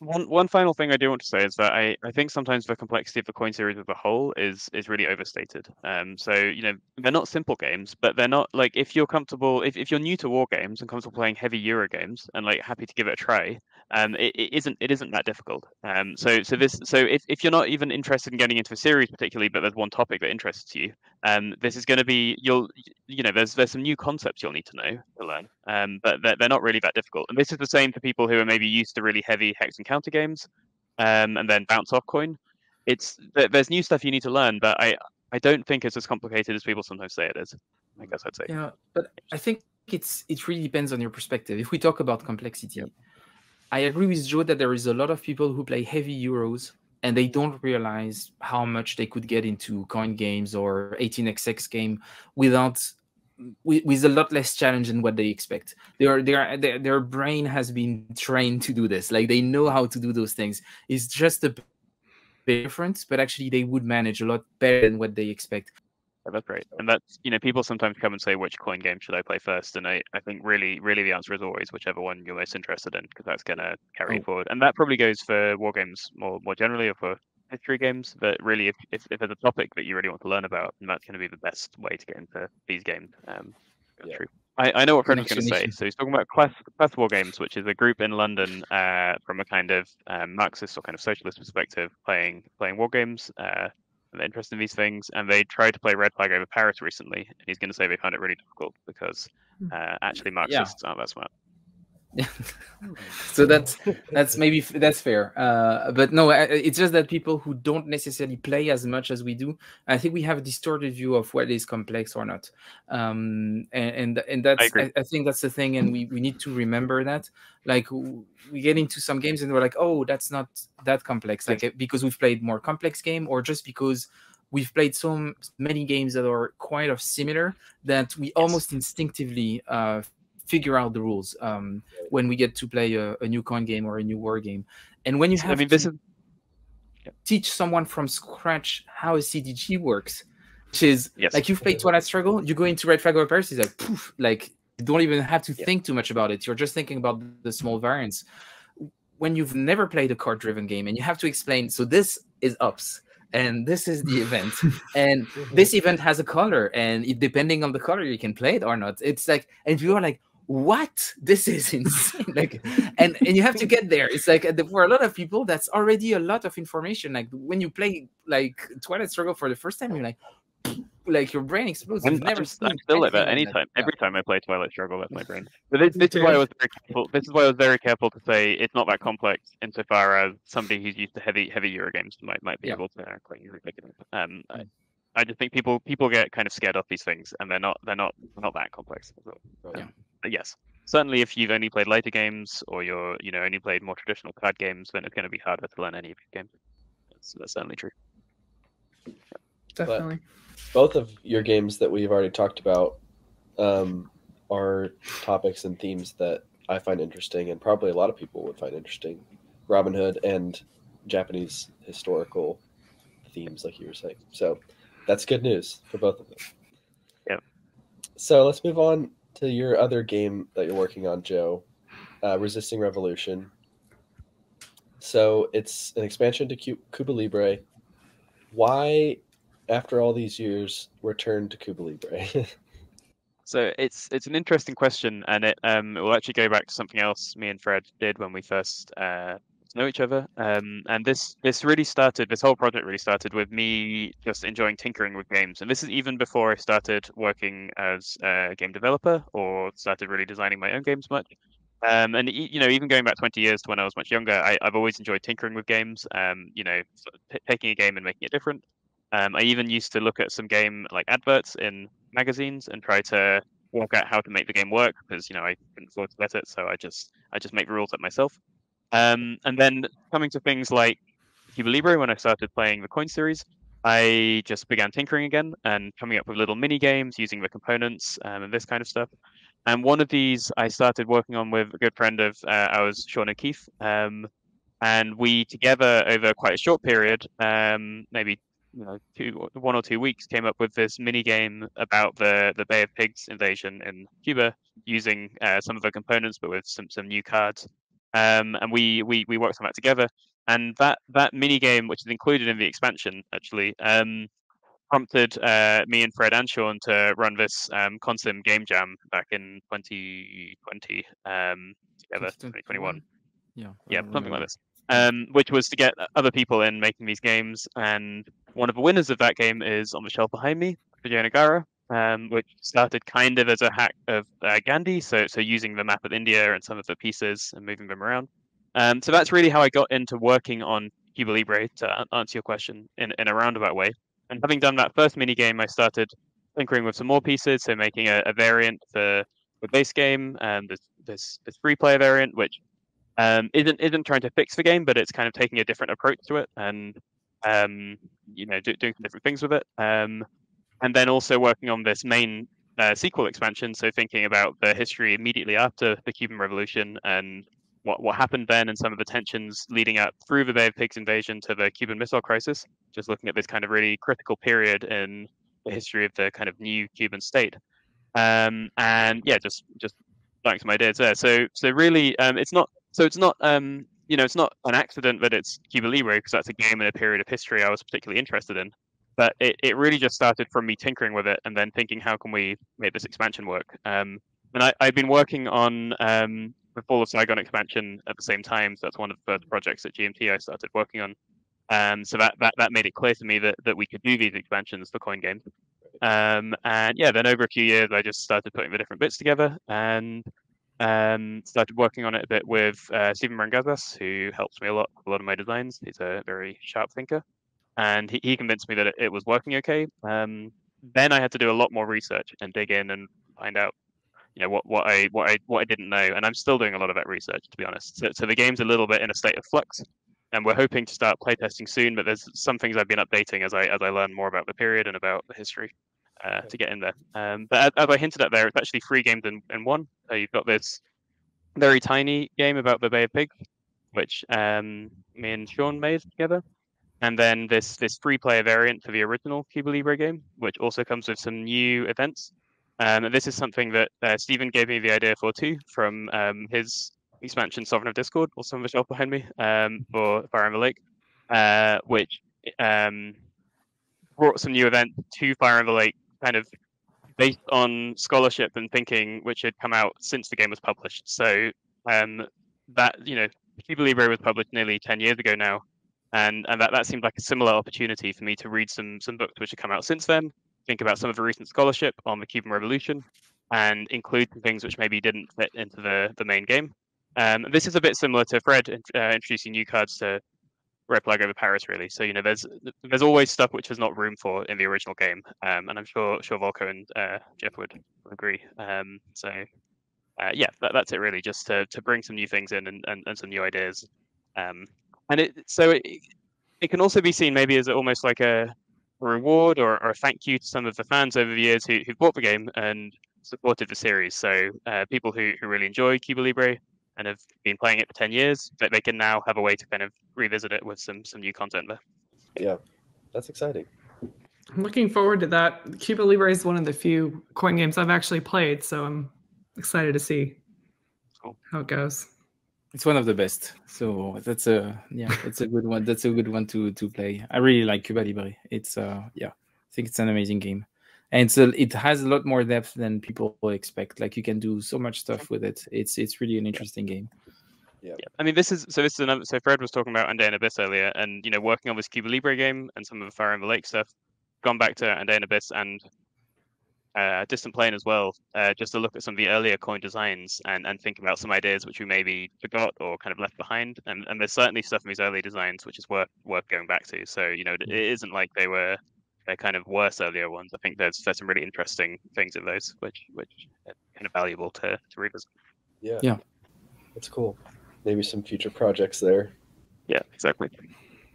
One one final thing I do want to say is that I, I think sometimes the complexity of the coin series as a whole is is really overstated. Um, so you know they're not simple games, but they're not like if you're comfortable if, if you're new to war games and comfortable playing heavy Euro games and like happy to give it a try, um, it, it isn't it isn't that difficult. Um, so so this so if, if you're not even interested in getting into a series particularly, but there's one topic that interests you, um, this is going to be you'll you know there's there's some new concepts you'll need to know to learn, um, but they're, they're not really that difficult. And this is the same for people who are maybe used to really heavy hex and counter games, um, and then bounce off coin. It's there's new stuff you need to learn, but I I don't think it's as complicated as people sometimes say it is. I guess I'd say. Yeah, but I think it's it really depends on your perspective. If we talk about complexity. I agree with Joe that there is a lot of people who play heavy Euros and they don't realize how much they could get into coin games or 18xx game without with, with a lot less challenge than what they expect. Their, their their their brain has been trained to do this. Like they know how to do those things. It's just a bit different, but actually they would manage a lot better than what they expect. Yeah, that's great. And that's you know, people sometimes come and say which coin game should I play first, and I, I think really really the answer is always whichever one you're most interested in because that's gonna carry oh. forward. And that probably goes for war games more more generally or for history games. But really, if, if, if there's a topic that you really want to learn about, then that's going to be the best way to get into these games. Um, yeah. true. I, I know what Fred was going to say. So he's talking about Class, Class War Games, which is a group in London uh, from a kind of um, Marxist or kind of socialist perspective, playing playing war games. Uh, and interested in these things, and they tried to play Red Flag over Paris recently. And he's going to say they found it really difficult because hmm. uh, actually Marxists yeah. aren't that smart. so that's that's maybe that's fair. Uh, but no it's just that people who don't necessarily play as much as we do i think we have a distorted view of what is complex or not. Um, and, and and that's I, I, I, think that's the thing and we, we need to remember that. Like we get into some games and we're like oh that's not that complex like because we've played more complex game or just because we've played so many games that are quite of similar that we yes. almost instinctively uh, figure out the rules um, when we get to play a, a, new coin game or a new war game. And when you have I mean, this is... teach someone from scratch how a CDG works, which is yes. like you've played Twilight Struggle, you go into Red Flag over Paris, it's like poof, like you don't even have to yeah. think too much about it. You're just thinking about the small variants. When you've never played a card driven game and you have to explain, so this is ups and this is the event and this event has a color and it, depending on the color you can play it or not it's like and you are like what this is insane like and and you have to get there it's like for a lot of people that's already a lot of information like when you play like twilight struggle for the first time you're like like your brain explodes. I'm, never I'm, I'm still like that anytime. That. Every time I play Twilight Struggle, that's my brain. But this, this is why I was very careful. This is why I was very careful to say it's not that complex insofar as somebody who's used to heavy heavy Euro games might might be yeah. able to quite easily pick it up. Um, I, I just think people people get kind of scared off these things, and they're not they're not they're not that complex. So, um, yeah. But yes, certainly if you've only played later games or you're you know only played more traditional card games, then it's going to be harder to learn any of your games. That's, that's certainly true. Definitely. But both of your games that we've already talked about um, are topics and themes that I find interesting, and probably a lot of people would find interesting. Robin Hood and Japanese historical themes, like you were saying. So that's good news for both of them. Yeah. So let's move on to your other game that you're working on, Joe, uh, Resisting Revolution. So it's an expansion to Cuba Libre. Why after all these years, return to Cuba Libre? so it's it's an interesting question, and it um will actually go back to something else me and Fred did when we first uh, know each other. Um, and this this really started. This whole project really started with me just enjoying tinkering with games, and this is even before I started working as a game developer or started really designing my own games much. Um, and you know, even going back 20 years to when I was much younger, I, have always enjoyed tinkering with games. Um, you know, taking a game and making it different. Um, I even used to look at some game like adverts in magazines and try to work out how to make the game work because you know I couldn't afford to get it, so I just I just make the rules up myself. Um, and then coming to things like Cuba Libre, when I started playing the Coin series, I just began tinkering again and coming up with little mini games using the components um, and this kind of stuff. And one of these I started working on with a good friend of uh, ours, Sean O'Keefe. Um, and we together over quite a short period, um, maybe you know two one or two weeks came up with this mini game about the the Bay of Pigs invasion in Cuba using uh, some of the components but with some some new cards. Um, and we we we worked on that together. And that that mini game, which is included in the expansion, actually, um, prompted uh, me and Fred and Sean to run this um, Consim game jam back in 2020 um, together, 2021. Yeah, yeah, something like this um, which was to get other people in making these games. And one of the winners of that game is on the shelf behind me, Vijayanagara, um, which started kind of as a hack of uh, Gandhi, so so using the map of India and some of the pieces and moving them around. Um, so that's really how I got into working on Cuba Libre to answer your question in, in a roundabout way. And having done that first mini game, I started tinkering with some more pieces, so making a, a variant for the base game. And there's this this free player variant, which um, isn't isn't trying to fix the game, but it's kind of taking a different approach to it and um, you know do, doing some different things with it. Um, and then also working on this main uh, sequel expansion, so thinking about the history immediately after the Cuban Revolution and what what happened then and some of the tensions leading up through the Bay of Pigs invasion to the Cuban Missile Crisis. Just looking at this kind of really critical period in the history of the kind of new Cuban state. Um, and yeah, just just like some ideas there. So so really, um, it's not so it's not um, you know it's not an accident that it's Cuba Libre because that's a game in a period of history I was particularly interested in. But it, it really just started from me tinkering with it and then thinking how can we make this expansion work. Um, and I, I've been working on um, the Fall of Saigon expansion at the same time. So that's one of the first projects at GMT I started working on. Um, so that, that that made it clear to me that, that we could do these expansions for coin games. Um, and yeah, then over a few years, I just started putting the different bits together, and um, started working on it a bit with uh, Stephen Rangazas, who helps me a lot with a lot of my designs. He's a very sharp thinker, and he, he convinced me that it, it was working okay. Um, then I had to do a lot more research and dig in and find out, you know, what, what I what I what I didn't know, and I'm still doing a lot of that research to be honest. So, so the game's a little bit in a state of flux. and we're hoping to start playtesting soon. But there's some things I've been updating as I as I learn more about the period and about the history uh, to get in there. Um, but as, I hinted at there, it's actually three games in, in one. So you've got this very tiny game about the Bay of Pigs, which um, me and Sean made together, and then this this free player variant for the original Cuba Libre game, which also comes with some new events. Um, and this is something that uh, Stephen gave me the idea for too from um, his expansion Sovereign of Discord, also on the shelf behind me, um, for Fire in the Lake, uh, which um, brought some new events to Fire in the Lake, kind of based on scholarship and thinking which had come out since the game was published. So um, that you know, Cuba Libre was published nearly ten years ago now, and and that, that seemed like a similar opportunity for me to read some some books which have come out since then, think about some of the recent scholarship on the Cuban Revolution, and include some things which maybe didn't fit into the the main game. Um, this is a bit similar to Fred uh, introducing new cards to Red Flag over Paris, really. So you know, there's there's always stuff which there's not room for in the original game, um, and I'm sure sure Volko and uh, Jeff would agree. Um, so uh, yeah, that, that's it really, just to, to bring some new things in and, and, and some new ideas. And it so it, it can also be seen maybe as almost like a, a reward or, or, a thank you to some of the fans over the years who who bought the game and supported the series. So uh, people who, who really enjoy Cuba Libre and have been playing it for 10 years, that they can now have a way to kind of revisit it with some some new content there. Yeah, that's exciting. I'm looking forward to that. Cuba Libre is one of the few coin games I've actually played, so I'm excited to see cool. how it goes. It's one of the best. So that's a yeah, that's a good one. That's a good one to to play. I really like Cuba Libre. It's uh yeah, I think it's an amazing game. And so it has a lot more depth than people expect. Like you can do so much stuff with it. It's it's really an interesting game. Yeah. yeah. I mean, this is so. This is another. So Fred was talking about Andean Abyss earlier, and you know, working on this Cuba Libre game and some of the Fire in the Lake stuff. Gone back to Andean Abyss and uh, Distant Plain as well, uh, just to look at some of the earlier coin designs and, and think about some ideas which we maybe forgot or kind of left behind. And, and there's certainly stuff in these early designs which is worth worth going back to. So you know, it isn't like they were they're kind of worse earlier ones. I think there's there's some really interesting things in those which which are kind of valuable to to revisit. Yeah, yeah, that's cool. Maybe some future projects there. Yeah, exactly.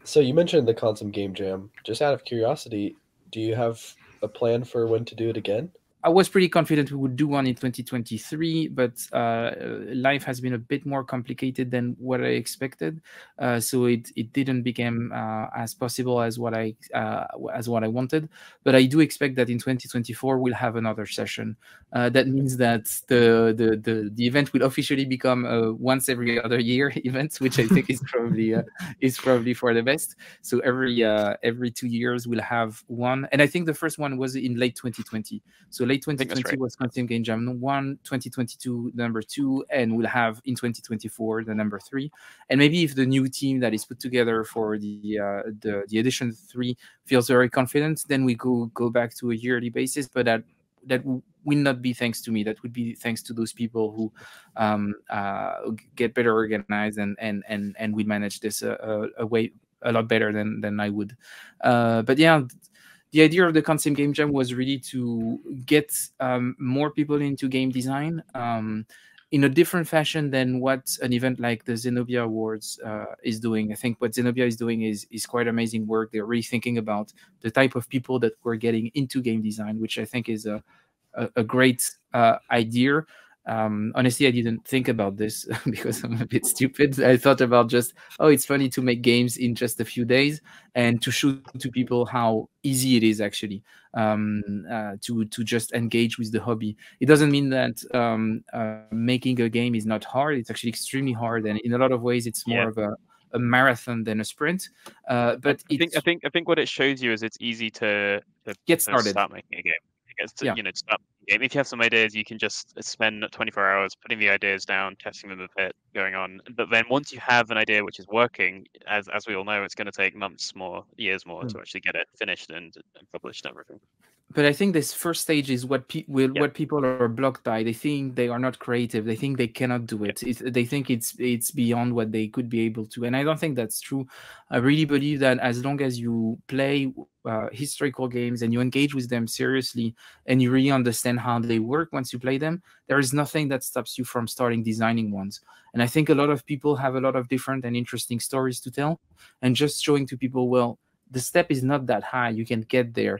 So you mentioned the Consim Game Jam. Just out of curiosity, do you have a plan for when to do it again? I was pretty confident we would do one in 2023, but uh, life has been a bit more complicated than what I expected. Uh, so it, it didn't become uh, as possible as what I uh, as what I wanted. But I do expect that in 2024 we'll have another session. Uh, that means that the, the the the event will officially become a once every other year event, which I think is probably uh, is probably for the best. So every every two years we'll have one, and I think the first one was in late 2020. So late 2020 right. was Consim Game Jam 1, 2022 number 2, and we'll have in 2024 the number 3. And maybe if the new team that is put together for the uh, the, the edition 3 feels very confident, then we go go back to a yearly basis, but that that will not be thanks to me. That would be thanks to those people who um, uh, get better organized and and and and we manage this a, a, a way a lot better than than I would. Uh, but yeah, the idea of the Consim Game Jam was really to get um, more people into game design um, in a different fashion than what an event like the Zenobia Awards uh, is doing. I think what Zenobia is doing is is quite amazing work. They're really thinking about the type of people that we're getting into game design, which I think is a a, a great uh, idea. Um, honestly, I didn't think about this because I'm a bit stupid. I thought about just, oh, it's funny to make games in just a few days and to show to people how easy it is actually um, uh, to to just engage with the hobby. It doesn't mean that um, uh, making a game is not hard. It's actually extremely hard, and in a lot of ways, it's more yeah. of a a marathon than a sprint. Uh, but I think I think I think what it shows you is it's easy to, to get started. Start making a game. To, yeah. you know, start game. If you have some ideas, you can just spend 24 hours putting the ideas down, testing them a bit, going on. But then once you have an idea which is working, as as we all know, it's going to take months more, years more mm. to actually get it finished and, and published and everything. But I think this first stage is what pe- will, yep. what people are blocked by. They think they are not creative. They think they cannot do it. Yep. They think it's it's beyond what they could be able to. And I don't think that's true. I really believe that as long as you play uh, historical games and you engage with them seriously and you really understand how they work once you play them, there is nothing that stops you from starting designing ones. And I think a lot of people have a lot of different and interesting stories to tell. And just showing to people, well, the step is not that high. You can get there.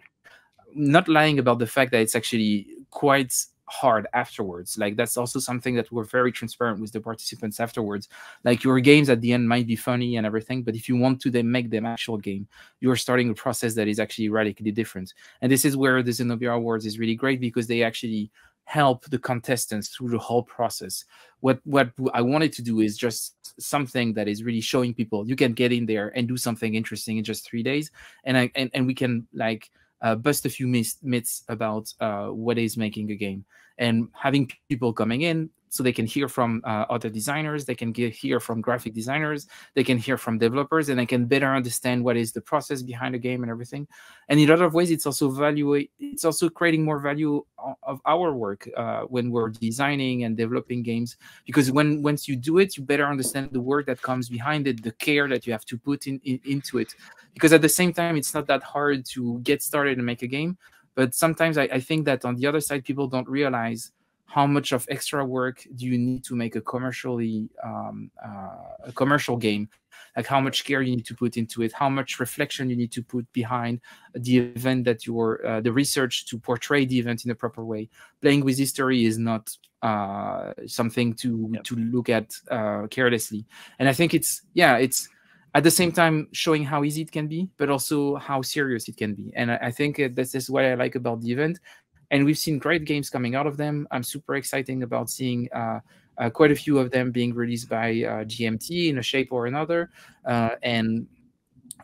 Not lying about the fact that it's actually quite hard afterwards. Like that's also something that we're very transparent with the participants afterwards. Like your games at the end might be funny and everything, but if you want to then make them actual game, you're starting a process that is actually radically different. And this is where the Zenobia Awards is really great because they actually help the contestants through the whole process. What what I wanted to do is just something that is really showing people you can get in there and do something interesting in just three days, and I and, and we can like uh, bust a few myths, about uh, what is making a game. And having people coming in so they can hear from uh, other designers they can get, hear from graphic designers they can hear from developers and they can better understand what is the process behind the game and everything. And in a lot of ways it's also value it's also creating more value of our work uh, when we're designing and developing games. Because when once you do it you better understand the work that comes behind it the care that you have to put in, in into it. Because at the same time it's not that hard to get started and make a game. But sometimes I, I think that on the other side people don't realize how much of extra work do you need to make a commercially um, uh, a commercial game? Like how much care you need to put into it? How much reflection you need to put behind the event that you're uh, the research to portray the event in a proper way? Playing with history is not uh, something to yep. to look at uh, carelessly. And i think it's yeah it's at the same time showing how easy it can be but also how serious it can be. And i, I think this is what i like about the event and we've seen great games coming out of them. I'm super excited about seeing uh, uh, quite a few of them being released by uh, GMT in a shape or another, uh, and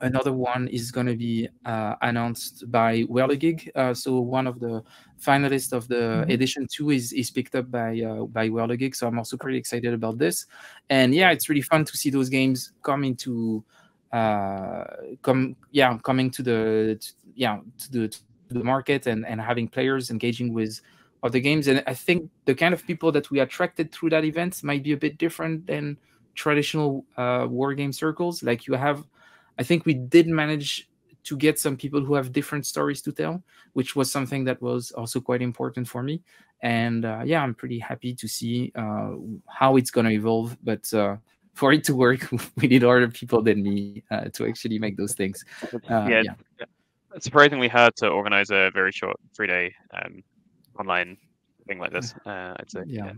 another one is going to be uh, announced by Whirligig. Uh, so one of the finalists of the mm-hmm. edition two is is picked up by uh, by Whirligig. So I'm also pretty excited about this. And yeah, it's really fun to see those games coming to uh come yeah coming to the to, yeah to the the market and, and having players engaging with other games. And I think the kind of people that we attracted through that event might be a bit different than traditional uh, war game circles. Like you have, I think we did manage to get some people who have different stories to tell, which was something that was also quite important for me. And uh, yeah, I'm pretty happy to see uh, how it's going to evolve. But uh, for it to work, we need other people than me uh, to actually make those things. Uh, yeah. yeah surprisingly hard to organize a very short three day um, online thing like this. Uh, I'd say. Yeah.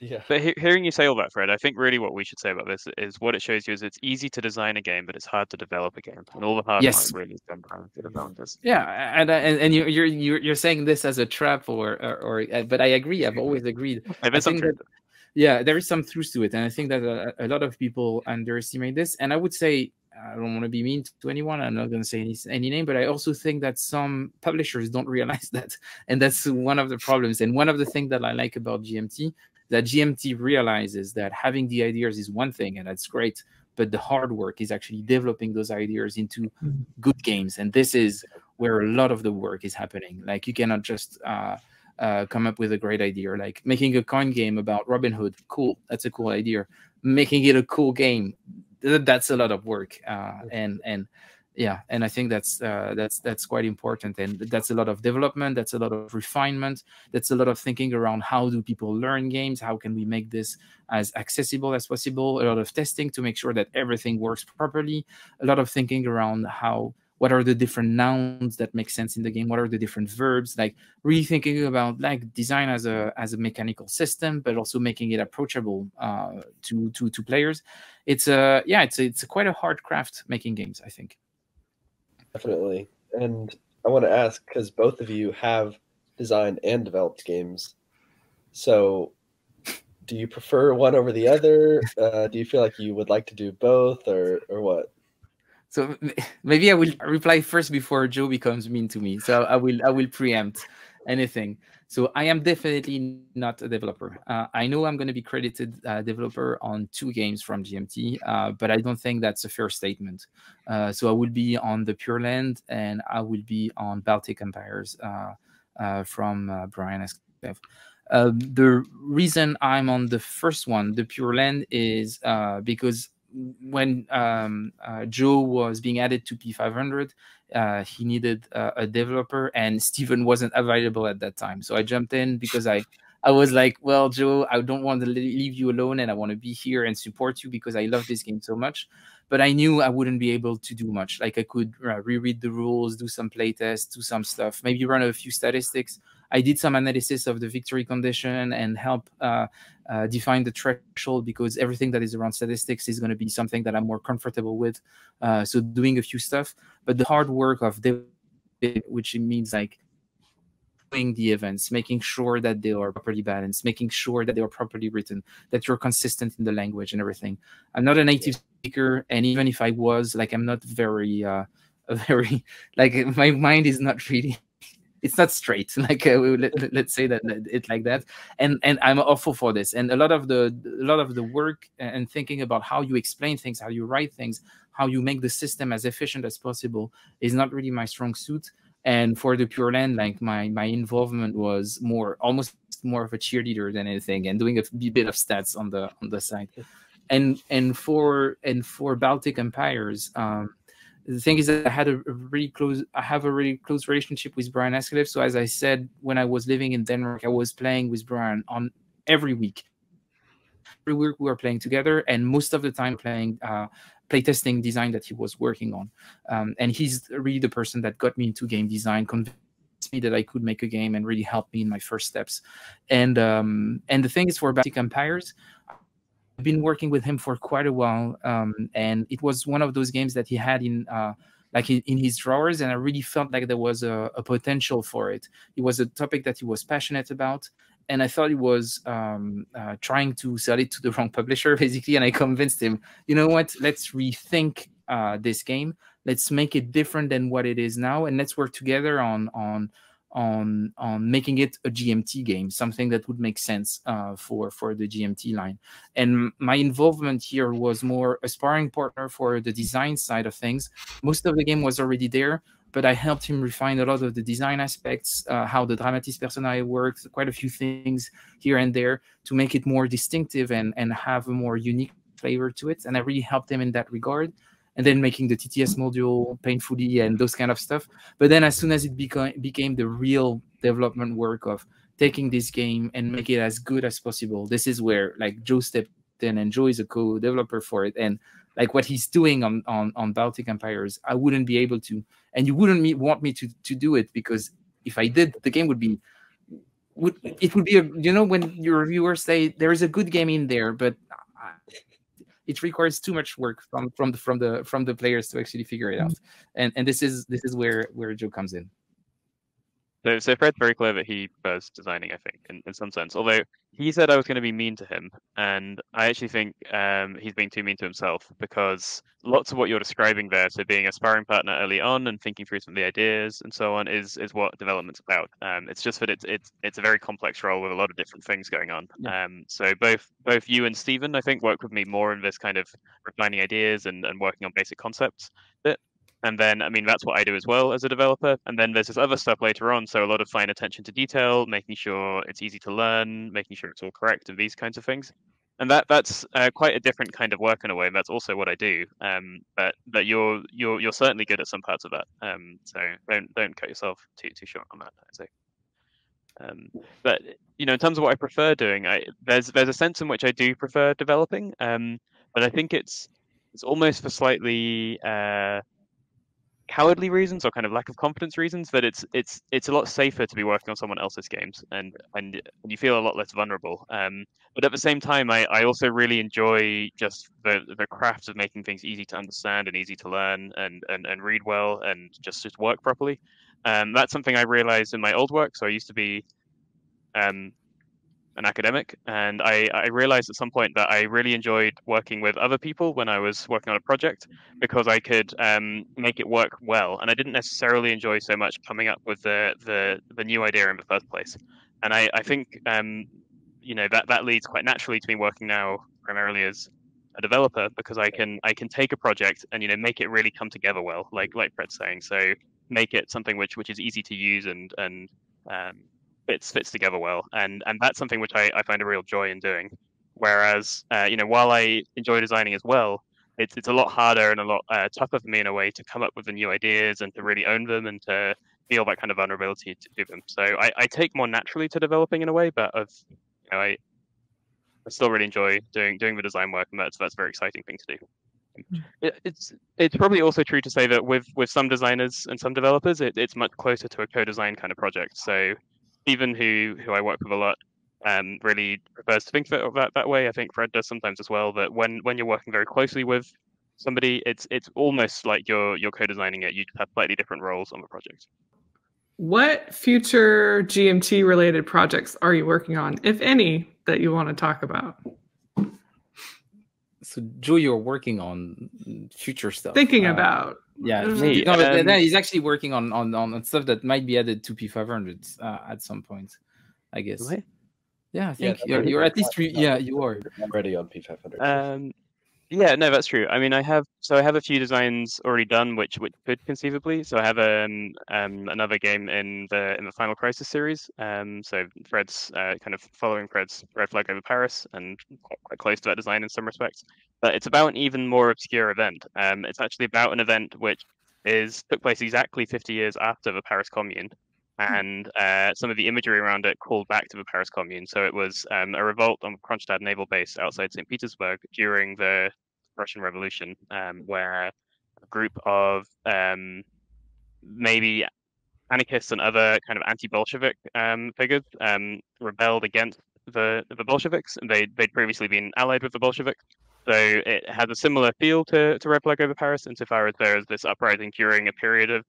Yeah. But he- hearing you say all that, Fred, I think really what we should say about this is what it shows you is it's easy to design a game, but it's hard to develop a game, and all the hard yes. really is done by the developers. Yeah, and and, and you're you're you're saying this as a trap, or or, or uh, but I agree. I've always agreed. I think that, yeah, there is some truth to it, and I think that a, a lot of people underestimate this. And I would say I don't want to be mean to anyone. I'm not going to say any, any name, but I also think that some publishers don't realize that, and that's one of the problems. And one of the things that I like about GMT that GMT realizes that having the ideas is one thing, and that's great, but the hard work is actually developing those ideas into mm-hmm. good games, and this is where a lot of the work is happening. Like you cannot just uh, uh, come up with a great idea, like making a coin game about Robin Hood. Cool, that's a cool idea. Making it a cool game that's a lot of work uh, and and yeah and i think that's uh, that's that's quite important and that's a lot of development that's a lot of refinement that's a lot of thinking around how do people learn games how can we make this as accessible as possible a lot of testing to make sure that everything works properly a lot of thinking around how what are the different nouns that make sense in the game what are the different verbs like really thinking about like design as a as a mechanical system but also making it approachable uh, to to to players it's a yeah it's a, it's a quite a hard craft making games i think. Definitely. And i want to ask because both of you have designed and developed games. So do you prefer one over the other? Uh, do you feel like you would like to do both or or what? So maybe I will reply first before Joe becomes mean to me. So I will I will preempt anything. So I am definitely not a developer. Uh, I know I'm going to be credited uh, developer on two games from GMT, uh, but I don't think that's a fair statement. Uh, so I will be on the Pure Land and I will be on Baltic Empires uh, uh, from Brian Asklev. the reason I'm on the first one, the Pure Land, is because when um, Joe was being added to P500, uh, he needed a developer, and Stephen wasn't available at that time. So I jumped in because I I was like, well, Joe, I don't want to leave you alone, and I want to be here and support you because I love this game so much. But I knew I wouldn't be able to do much. Like I could uh, reread the rules, do some playtests, do some stuff, maybe run a few statistics. I did some analysis of the victory condition and help uh, uh, define the threshold because everything that is around statistics is going to be something that I'm more comfortable with. Uh, so doing a few stuff, but the hard work of which means like doing the events, making sure that they are properly balanced, making sure that they are properly written, that you're consistent in the language and everything. I'm not a native speaker, and even if I was, like, I'm not very, uh, very, like, my mind is not really. It's not straight, like uh, let, us say that it like that, and and I'm awful for this. And a lot of the a lot of the work and thinking about how you explain things, how you write things, how you make the system as efficient as possible is not really my strong suit. And for the pure land like my my involvement was more almost more of a cheerleader than anything and doing a bit of stats on the on the side. And and for and for baltic empires um the thing is that I had a, really close I have a really close relationship with Brian Asklev. So as I said, when I was living in Denmark, I was playing with Brian on every week. Every week we were playing together, and most of the time playing uh, playtesting design that he was working on. Um, and he's really the person that got me into game design, convinced me that I could make a game and really helped me in my first steps. And um, and the thing is for Baltic Empires, I've been working with him for quite a while. Um, and it was one of those games that he had in uh, like in, in, his drawers and i really felt like there was a, a, potential for it it was a topic that he was passionate about and I thought he was um, uh, trying to sell it to the wrong publisher, basically. And I convinced him, you know what? Let's rethink uh, this game. Let's make it different than what it is now, and let's work together on on on on making it a GMT game, something that would make sense uh, for for the GMT line. And my involvement here was more a sparring partner for the design side of things. Most of the game was already there, but I helped him refine a lot of the design aspects, uh, how the dramatis personae works, quite a few things here and there to make it more distinctive and, and have a more unique flavor to it. And I really helped him in that regard. And then making the TTS module painfully and those kind of stuff. But then as soon as it became became the real development work of taking this game and make it as good as possible, this is where like Joe stepped in and Joe is a co-developer for it. And like what he's doing on on on Baltic Empires, I wouldn't be able to, and you wouldn't want me to to do it because if I did, the game would be would it would be a you know when your reviewers say there is a good game in there, but it requires too much work from from the from the from the players to actually figure it out, mm-hmm. and and this is this is where where Joe comes in. So, so Fred's very clear that he was designing, I think, in, in some sense. Although he said I was going to be mean to him, and I actually think um, he's being too mean to himself because lots of what you're describing there, so being a sparring partner early on and thinking through some of the ideas and so on, is is what development's about. Um, it's just that it's it's it's a very complex role with a lot of different things going on. Yeah. Um, so both both you and Stephen, I think, work with me more in this kind of refining ideas and, and working on basic concepts bit. And then, I mean, that's what I do as well as a developer. And then there's this other stuff later on. So a lot of fine attention to detail, making sure it's easy to learn, making sure it's all correct, and these kinds of things. And that that's uh, quite a different kind of work in a way. And that's also what I do. Um, but but you're you're you're certainly good at some parts of that. Um, so don't don't cut yourself too too short on that. Say. Um, but you know, in terms of what I prefer doing, I there's there's a sense in which I do prefer developing. Um, but I think it's it's almost for slightly uh, cowardly reasons or kind of lack of confidence reasons that it's it's it's a lot safer to be working on someone else's games and and, you feel a lot less vulnerable um, but at the same time I, I also really enjoy just the the craft of making things easy to understand and easy to learn and and, and read well and just just work properly um, that's something I realized in my old work so I used to be um, an academic, and I, I realized at some point that I really enjoyed working with other people when I was working on a project because I could um, make it work well, and I didn't necessarily enjoy so much coming up with the the, the new idea in the first place. And I, I think um, you know that that leads quite naturally to me working now primarily as a developer because I can I can take a project and you know make it really come together well, like like Fred's saying. So make it something which which is easy to use and and um, fits fits together well, and and that's something which I, I find a real joy in doing. Whereas, uh, you know, while I enjoy designing as well, it's it's a lot harder and a lot uh, tougher for me in a way to come up with the new ideas and to really own them and to feel that kind of vulnerability to do them. So I, I take more naturally to developing in a way, but of you know, I I still really enjoy doing doing the design work, and that's that's a very exciting thing to do. It, it's it's probably also true to say that with with some designers and some developers, it, it's much closer to a co-design kind of project. So Stephen, who who I work with a lot, um, really prefers to think of it that, that way. I think Fred does sometimes as well. That when when you're working very closely with somebody, it's it's almost like you're you're co-designing it. You have slightly different roles on the project. What future GMT related projects are you working on, if any, that you want to talk about? So, Joe, you're working on future stuff. Thinking uh, about. Yeah, me, no, um, he's actually working on, on on stuff that might be added to P500 uh, at some point, I guess. Really? Yeah, I think yeah, you're, you're at least three. Yeah, you are. I'm ready on P500. Um, yeah, no, that's true. I mean, I have so I have a few designs already done, which which could conceivably. So I have um, um another game in the in the Final Crisis series. Um, so Fred's uh, kind of following Fred's Red Flag over Paris, and quite close to that design in some respects. But it's about an even more obscure event. Um, it's actually about an event which is took place exactly 50 years after the Paris Commune, Hmm. and uh, some of the imagery around it called back to the Paris Commune. So it was um, a revolt on Kronstadt naval base outside St. Petersburg during the Russian Revolution, um, where a group of um, maybe anarchists and other kind of anti-Bolshevik um, figures um, rebelled against the the Bolsheviks. They they'd previously been allied with the Bolsheviks. So it has a similar feel to, to Red Flag over Paris insofar as there is this uprising during a period of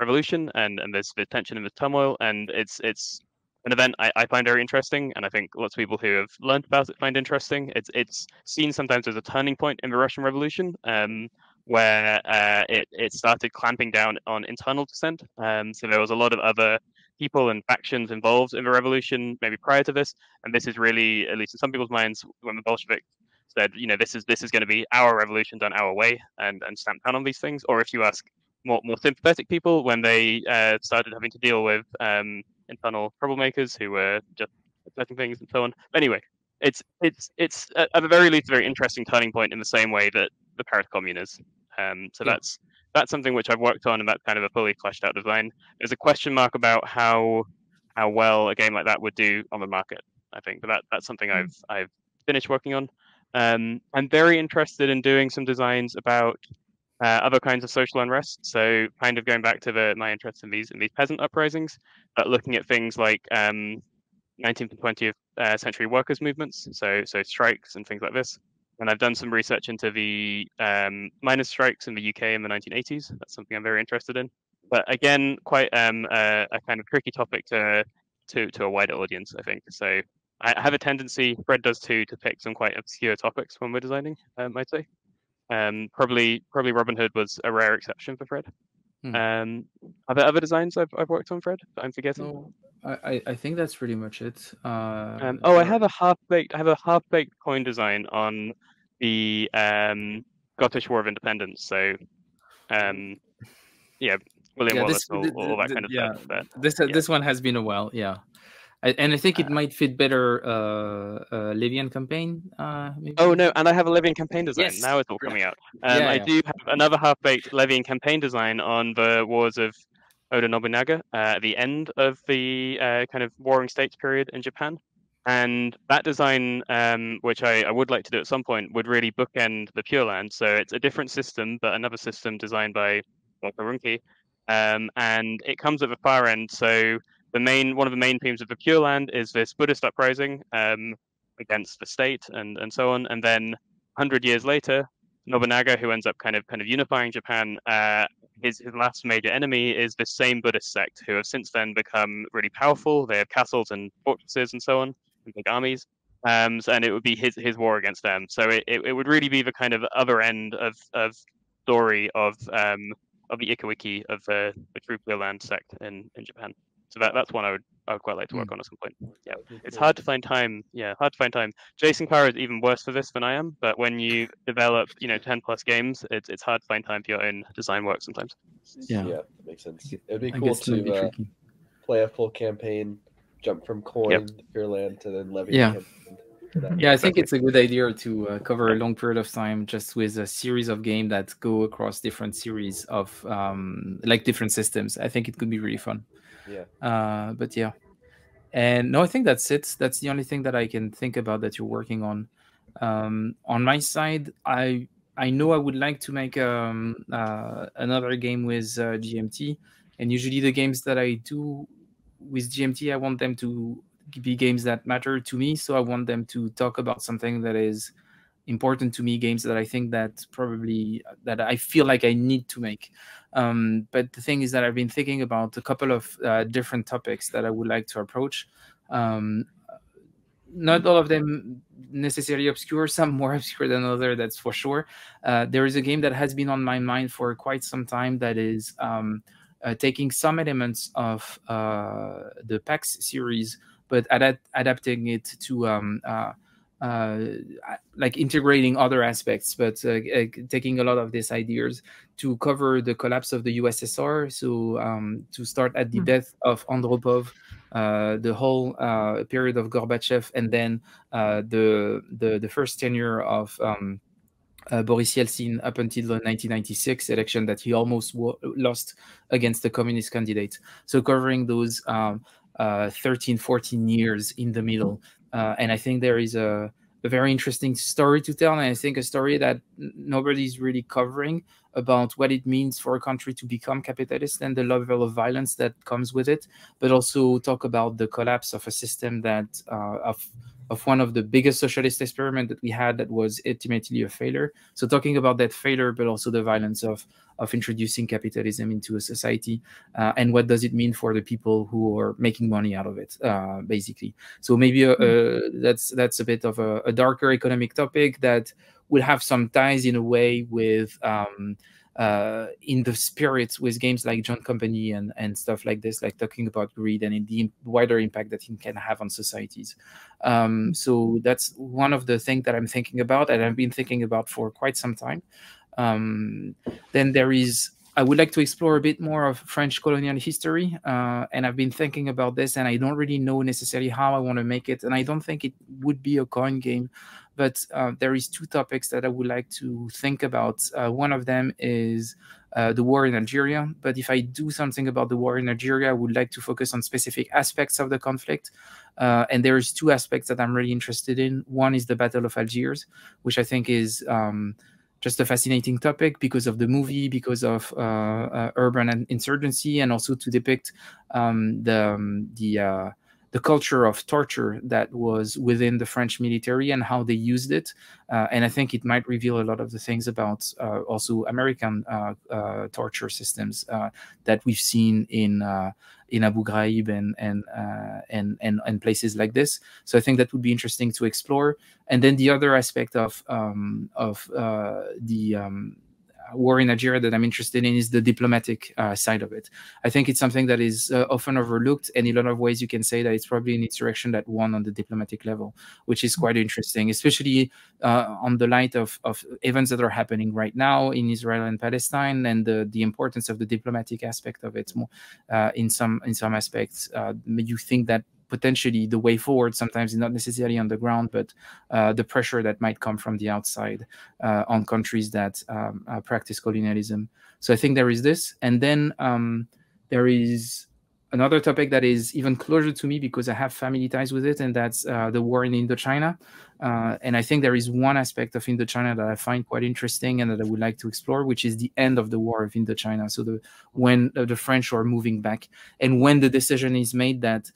revolution and, and there's the tension and the turmoil and it's it's an event I, I find very interesting and I think lots of people who have learned about it find interesting. It's it's seen sometimes as a turning point in the Russian Revolution, um, where uh, it, it started clamping down on internal dissent. Um, so there was a lot of other people and factions involved in the revolution maybe prior to this, and this is really, at least in some people's minds, when the Bolsheviks said, you know, this is this is going to be our revolution done our way and and stamp down on these things. Or if you ask more more sympathetic people when they uh, started having to deal with um, internal troublemakers who were just upsetting things and so on. Anyway, it's it's it's at the very least a very interesting turning point in the same way that the Paris Commune is. Um, so yeah. that's that's something which I've worked on, and that's kind of a fully fleshed out design. There's a question mark about how how well a game like that would do on the market. I think, but that that's something mm. I've I've finished working on. Um, I'm very interested in doing some designs about uh, other kinds of social unrest. So, kind of going back to the my interest in these in these peasant uprisings, but looking at things like um, 19th and 20th uh, century workers' movements, so so strikes and things like this. And I've done some research into the um, miners' strikes in the UK in the 1980s. That's something I'm very interested in. But again, quite um, a, a kind of tricky topic to to to a wider audience, I think. So I have a tendency, Fred does too, to pick some quite obscure topics when we're designing. Um, I'd say. Um, probably probably Robin Hood was a rare exception for Fred. Hmm. Um, are there other designs I've, I've worked on, Fred? I'm forgetting. No, I, I think that's pretty much it. Uh, um, oh, I have a half baked I have a half baked coin design on the um, Scottish War of Independence. So, um, yeah, William yeah, Wallace, this, all, all, that kind of yeah, stuff. But, this uh, yeah. this one has been a while. Yeah, and I think it uh, might fit better uh, uh Levy and campaign. Uh, oh no, and I have a Levy and campaign design. Yes. Now it's all coming out. Um, yeah, I yeah. do have another half-baked Levy and campaign design on the wars of Oda Nobunaga uh, at the end of the uh, kind of warring states period in Japan. And that design, um, which I, I, would like to do at some point, would really bookend the Pure Land. So it's a different system, but another system designed by Dr. Ruhnke. Um, and it comes at the far end. So the main one of the main themes of the Pure Land is this Buddhist uprising um, against the state and and so on. And then hundred years later, Nobunaga, who ends up kind of kind of unifying Japan, uh, his his last major enemy is this same Buddhist sect, who have since then become really powerful. They have castles and fortresses and so on, and big armies. Um, and it would be his his war against them. So it, it, it would really be the kind of other end of of story of um, of the Ikko-ikki of the, the true Pure Land sect in, in Japan. So that, that's one I would I would quite like to work mm. on at some point. Yeah, it's hard to find time. Yeah, hard to find time. Jason Carr is even worse for this than I am. But when you develop, you know, ten plus games, it's it's hard to find time for your own design work sometimes. Yeah, yeah, makes sense. It'd be cool to uh, play a full campaign, jump from coin yep. to Land to then Levy. Yeah. Yeah, I think it's a good idea to uh, cover a long period of time just with a series of games that go across different series of um, like different systems. I think it could be really fun. Yeah. Uh, but yeah, and no, I think that's it. That's the only thing that I can think about that you're working on. Um, on my side, I I know I would like to make um, uh, another game with uh, GMT, and usually the games that I do with GMT, I want them to be games that matter to me. So I want them to talk about something that is important to me, games that I think that probably that I feel like I need to make. Um, but the thing is that I've been thinking about a couple of uh, different topics that I would like to approach. Um, not all of them necessarily obscure, some more obscure than other, that's for sure. Uh, there is a game that has been on my mind for quite some time that is um, uh, taking some elements of uh, the PAX series but adapt, adapting it to um, uh, uh, like integrating other aspects, but uh, uh, taking a lot of these ideas to cover the collapse of the USSR. So um, to start at the mm. death of Andropov, uh, the whole uh, period of Gorbachev, and then the, the the first tenure of um, Boris Yeltsin up until the 1996 election that he almost lost against the communist candidate. So covering those um, uh, 13, 14 years in the middle. Uh, and I think there is a, a, very interesting story to tell. And I think a story that nobody's really covering about what it means for a country to become capitalist and the level of violence that comes with it, but also talk about the collapse of a system that uh, of of one of the biggest socialist experiment that we had that was ultimately a failure. So talking about that failure, but also the violence of of introducing capitalism into a society, uh, and what does it mean for the people who are making money out of it, uh, basically. So maybe uh, mm-hmm. that's that's a bit of a, a, darker economic topic that will have some ties in a way with. Um, uh, in the spirits with games like John Company and, and stuff like this, like talking about greed and the wider impact that it can have on societies. Um, so that's one of the things that I'm thinking about and I've been thinking about for quite some time. Um, then there is I would like to explore a bit more of French colonial history, uh, and I've been thinking about this, and I don't really know necessarily how I want to make it, and I don't think it would be a coin game, but uh, there is two topics that I would like to think about. Uh, one of them is uh, the war in Algeria, but if I do something about the war in Algeria, I would like to focus on specific aspects of the conflict, uh, and there is two aspects that I'm really interested in. One is the Battle of Algiers, which I think is um, just a fascinating topic because of the movie, because of uh, uh, urban insurgency, and also to depict um, the um, the uh, the culture of torture that was within the French military and how they used it. Uh, and I think it might reveal a lot of the things about uh, also American uh, uh torture systems uh, that we've seen in uh, in Abu Ghraib and and, and and and places like this. So I think that would be interesting to explore. And then the other aspect of um, of the um, war in Algeria that I'm interested in is the diplomatic uh, side of it. I think it's something that is uh, often overlooked, and in a lot of ways, you can say that it's probably an insurrection that won on the diplomatic level, which is quite interesting, especially uh, on the light of, of events that are happening right now in Israel and Palestine, and the, the importance of the diplomatic aspect of it. More uh, in some in some aspects, uh, you think that potentially the way forward sometimes is not necessarily on the ground, but uh, the pressure that might come from the outside uh, on countries that um, uh, practice colonialism. So I think there is this. And then um, there is another topic that is even closer to me because I have family ties with it, and that's uh, the war in Indochina. Uh, and I think there is one aspect of Indochina that I find quite interesting and that I would like to explore, which is the end of the war of Indochina. So the when uh, the French are moving back, and when the decision is made that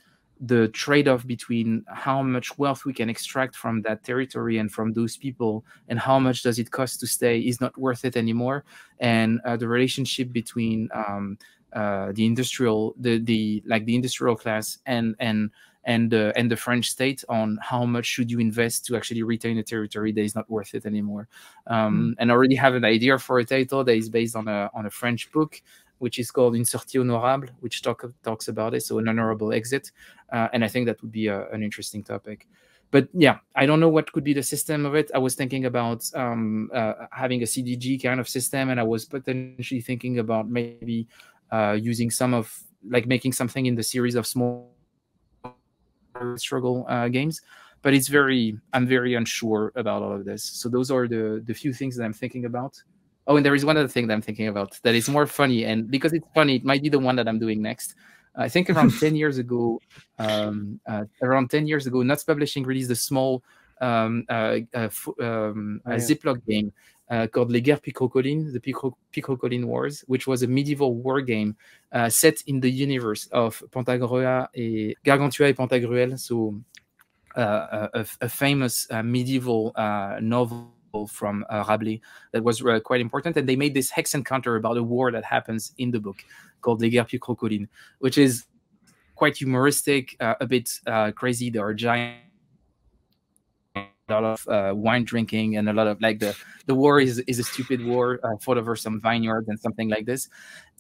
the trade-off between how much wealth we can extract from that territory and from those people and how much does it cost to stay is not worth it anymore and uh, the relationship between um, uh, the industrial the the like the industrial class and and and uh, and the French state on how much should you invest to actually retain a territory that is not worth it anymore. Um, mm. And I already have an idea for a title that is based on a on a French book which is called Une sortie honorable, which talk, talks about it. So an honorable exit. Uh, and I think that would be a, an interesting topic. But yeah, I don't know what could be the system of it. I was thinking about um, uh, having a CDG kind of system, and I was potentially thinking about maybe uh, using some of like making something in the series of small struggle uh, games but it's very I'm very unsure about all of this. So those are the the few things that I'm thinking about. Oh, and there is one other thing that I'm thinking about that is more funny, and because it's funny, it might be the one that I'm doing next. I think around 10 years ago, um, uh, around 10 years ago, Nuts Publishing released a small um, uh, uh, um, oh, yeah. Ziploc game uh, called Les Guerres Picrocholines, the Picrocholine Wars, which was a medieval war game uh, set in the universe of Pantagruel et Gargantua et Pantagruel, so uh, a, a, famous medieval novel from uh, Rabelais that was uh, quite important. And they made this hex encounter about a war that happens in the book called Les Guerres Picrocholines, which is quite humoristic, uh, a bit crazy. There are giant a lot of uh, wine drinking and a lot of like the the war is is a stupid war uh, fought over some vineyards and something like this.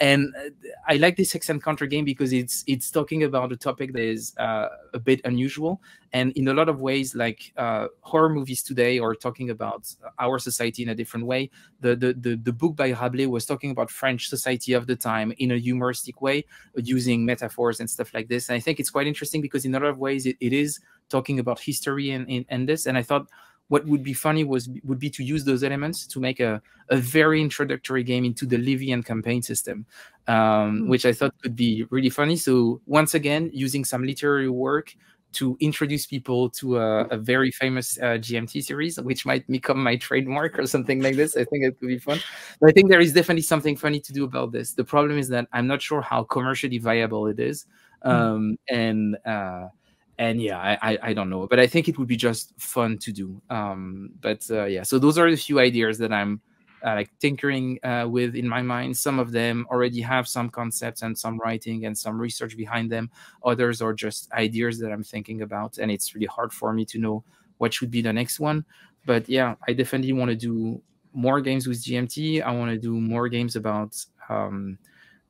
And uh, i like this hex encounter game because it's it's talking about a topic that is uh, a bit unusual. And in a lot of ways like uh, horror movies today are talking about our society in a different way. The, the the the book by rabelais was talking about french society of the time in a humoristic way using metaphors and stuff like this. And i think it's quite interesting because in a lot of ways it, it is talking about history and, and, and this and i thought what would be funny was would be to use those elements to make a, a very introductory game into the Levy and campaign system, um, mm. which I thought could be really funny. So once again, using some literary work to introduce people to a, a very famous uh, GMT series, which might become my trademark or something like this. I think it could be fun. But I think there is definitely something funny to do about this. The problem is that I'm not sure how commercially viable it is. Hmm. Um. And uh, and yeah, I, I don't know, but I think it would be just fun to do. Um, but uh, yeah, so those are the few ideas that I'm uh, like tinkering uh, with in my mind. Some of them already have some concepts and some writing and some research behind them. Others are just ideas that I'm thinking about, and it's really hard for me to know what should be the next one. But yeah, I definitely want to do more games with GMT. I want to do more games about um,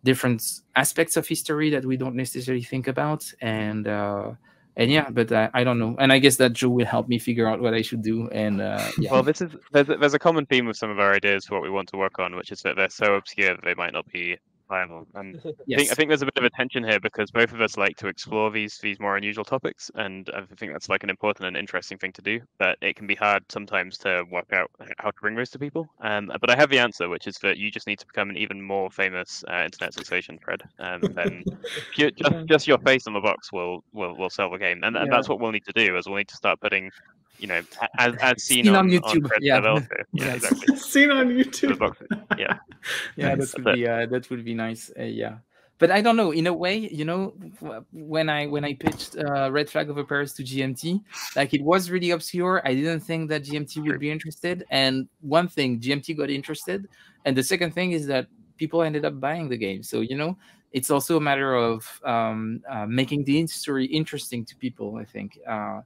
different aspects of history that we don't necessarily think about, and uh, and yeah, but uh, I don't know. And I guess that Joe will help me figure out what I should do. And uh, yeah. well, this is there's a, there's a common theme with some of our ideas for what we want to work on, which is that they're so obscure that they might not be and yes. I think I think there's a bit of a tension here because both of us like to explore these these more unusual topics, and I think that's like an important and interesting thing to do. But it can be hard sometimes to work out how to bring those to people. Um, but I have the answer, which is that you just need to become an even more famous uh, internet sensation, Fred. Um, then just just your face on the box will will will sell the game, and, and yeah. that's what we'll need to do. Is we'll need to start putting you know, as, as seen, seen on, on, YouTube. On yeah. yeah, exactly. seen on YouTube. Yeah, yeah, that would be uh, that would be nice. Uh, yeah, but I don't know. In a way, you know, when I when I pitched uh, Red Flag over Paris to GMT, like it was really obscure. I didn't think that GMT would be interested. And one thing, GMT got interested, and the second thing is that people ended up buying the game. So you know, it's also a matter of um, uh, making the story interesting to people. I think. Uh,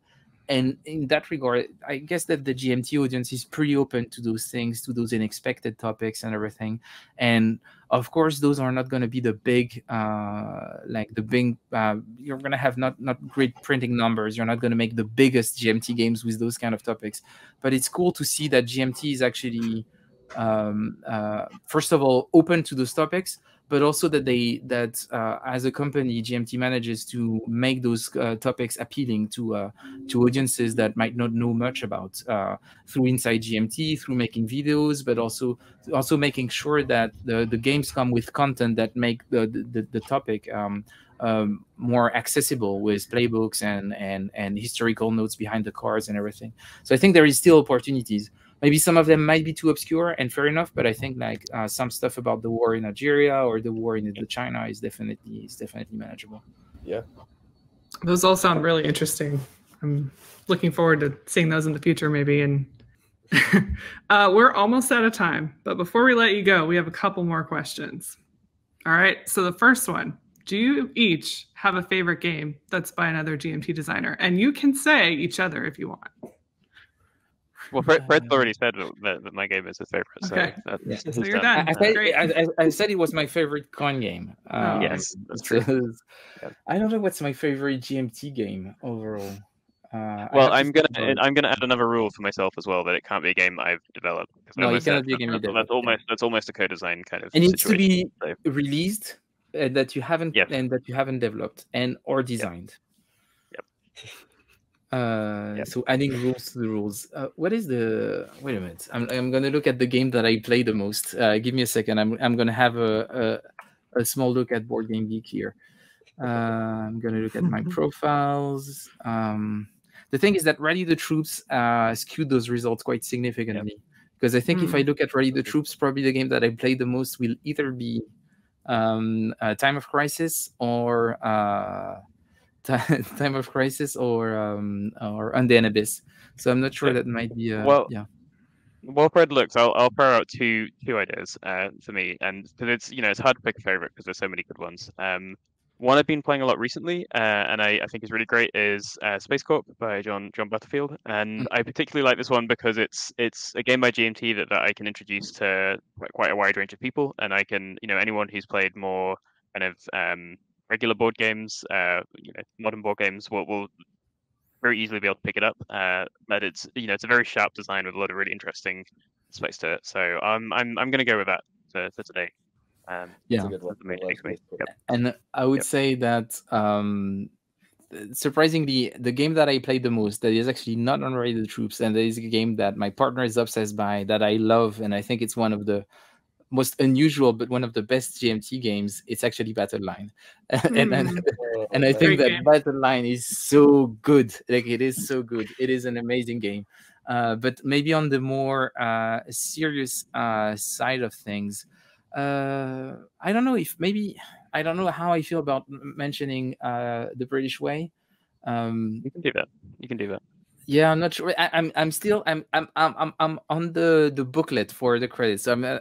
and in that regard i guess that the gmt audience is pretty open to those things to those unexpected topics and everything. And of course those are not going to be the big uh like the big uh, you're going to have not not great printing numbers. You're not going to make the biggest gmt games with those kind of topics. But it's cool to see that gmt is actually um uh first of all open to those topics but also that they that uh, as a company gmt manages to make those uh, topics appealing to uh, to audiences that might not know much about uh, through inside gmt through making videos but also also making sure that the, the games come with content that make the the, the topic um, um, more accessible with playbooks and and and historical notes behind the cards and everything. So i think there is still opportunities maybe some of them might be too obscure and fair enough but i think like uh, some stuff about the war in algeria or the war in Indochina is definitely is definitely manageable. Yeah. Those all sound really interesting. I'm looking forward to seeing those in the future maybe and uh, we're almost out of time but before we let you go we have a couple more questions. All right so the first one do you each have a favorite game that's by another gmt designer? And you can say each other if you want well, Fred, Fred's already said that, that, my game is his favorite. So, okay. yeah. so you're done. I, said, I, I, said, it was my favorite coin game. Oh, um, yes, that's true. I don't know what's my favorite GMT game overall. Uh, well, I'm gonna I'm gonna add another rule for myself as well that it can't be a game I've developed. No, it cannot be a game you developed. That's almost that's almost a co-design kind of. It needs to be so. released uh, that you haven't and that you haven't developed and or designed. Yep. yep. Uh, yep. So adding rules to the rules. Uh, what is the? Wait a minute. I'm I'm gonna look at the game that I play the most. Uh, give me a second. I'm I'm gonna have a a, a small look at Board Game Geek here. Uh, I'm gonna look at my profiles. Um, the thing is that Rally the Troops uh, skewed those results quite significantly. Yep. Because I think mm. if I hmm. look at Rally the Troops, probably the game that I play the most will either be um, Time of Crisis or uh, Time of Crisis or um, or Andean Abyss. So I'm not sure that might be. Uh, well, yeah. Well, Fred looks. I'll I'll throw out two two ideas uh, for me, and because it's you know it's hard to pick a favorite because there's so many good ones. Um, one I've been playing a lot recently, uh, and I, I think is really great, is uh, SpaceCorp by John John Butterfield, and mm. I particularly like this one because it's it's a game by GMT that, that I can introduce to quite a wide range of people, and I can you know anyone who's played more kind of um, regular board games, uh, you know modern board games will will very easily be able to pick it up. Uh, but it's you know it's a very sharp design with a lot of really interesting aspects to it. So I'm I'm I'm going to go with that for, for today. Um, yeah, yep. and I would yep. say that um, surprisingly, the game that I played the most that is actually not on Rally the Troops, and that is a game that my partner is obsessed by, that I love, and I think it's one of the most unusual but one of the best GMT games. It's actually Battle Line, and and, hmm. and I think that game. Battle Line is so good. Like it is so good. It is an amazing game. Uh, but maybe on the more uh, serious uh, side of things, uh, I don't know if maybe I don't know how I feel about mentioning uh, the British way. Um, you can do that. You can do that. Yeah, I'm not sure. I, am I'm, I'm still I'm I'm I'm I'm on the the booklet for the credits. So I'm uh,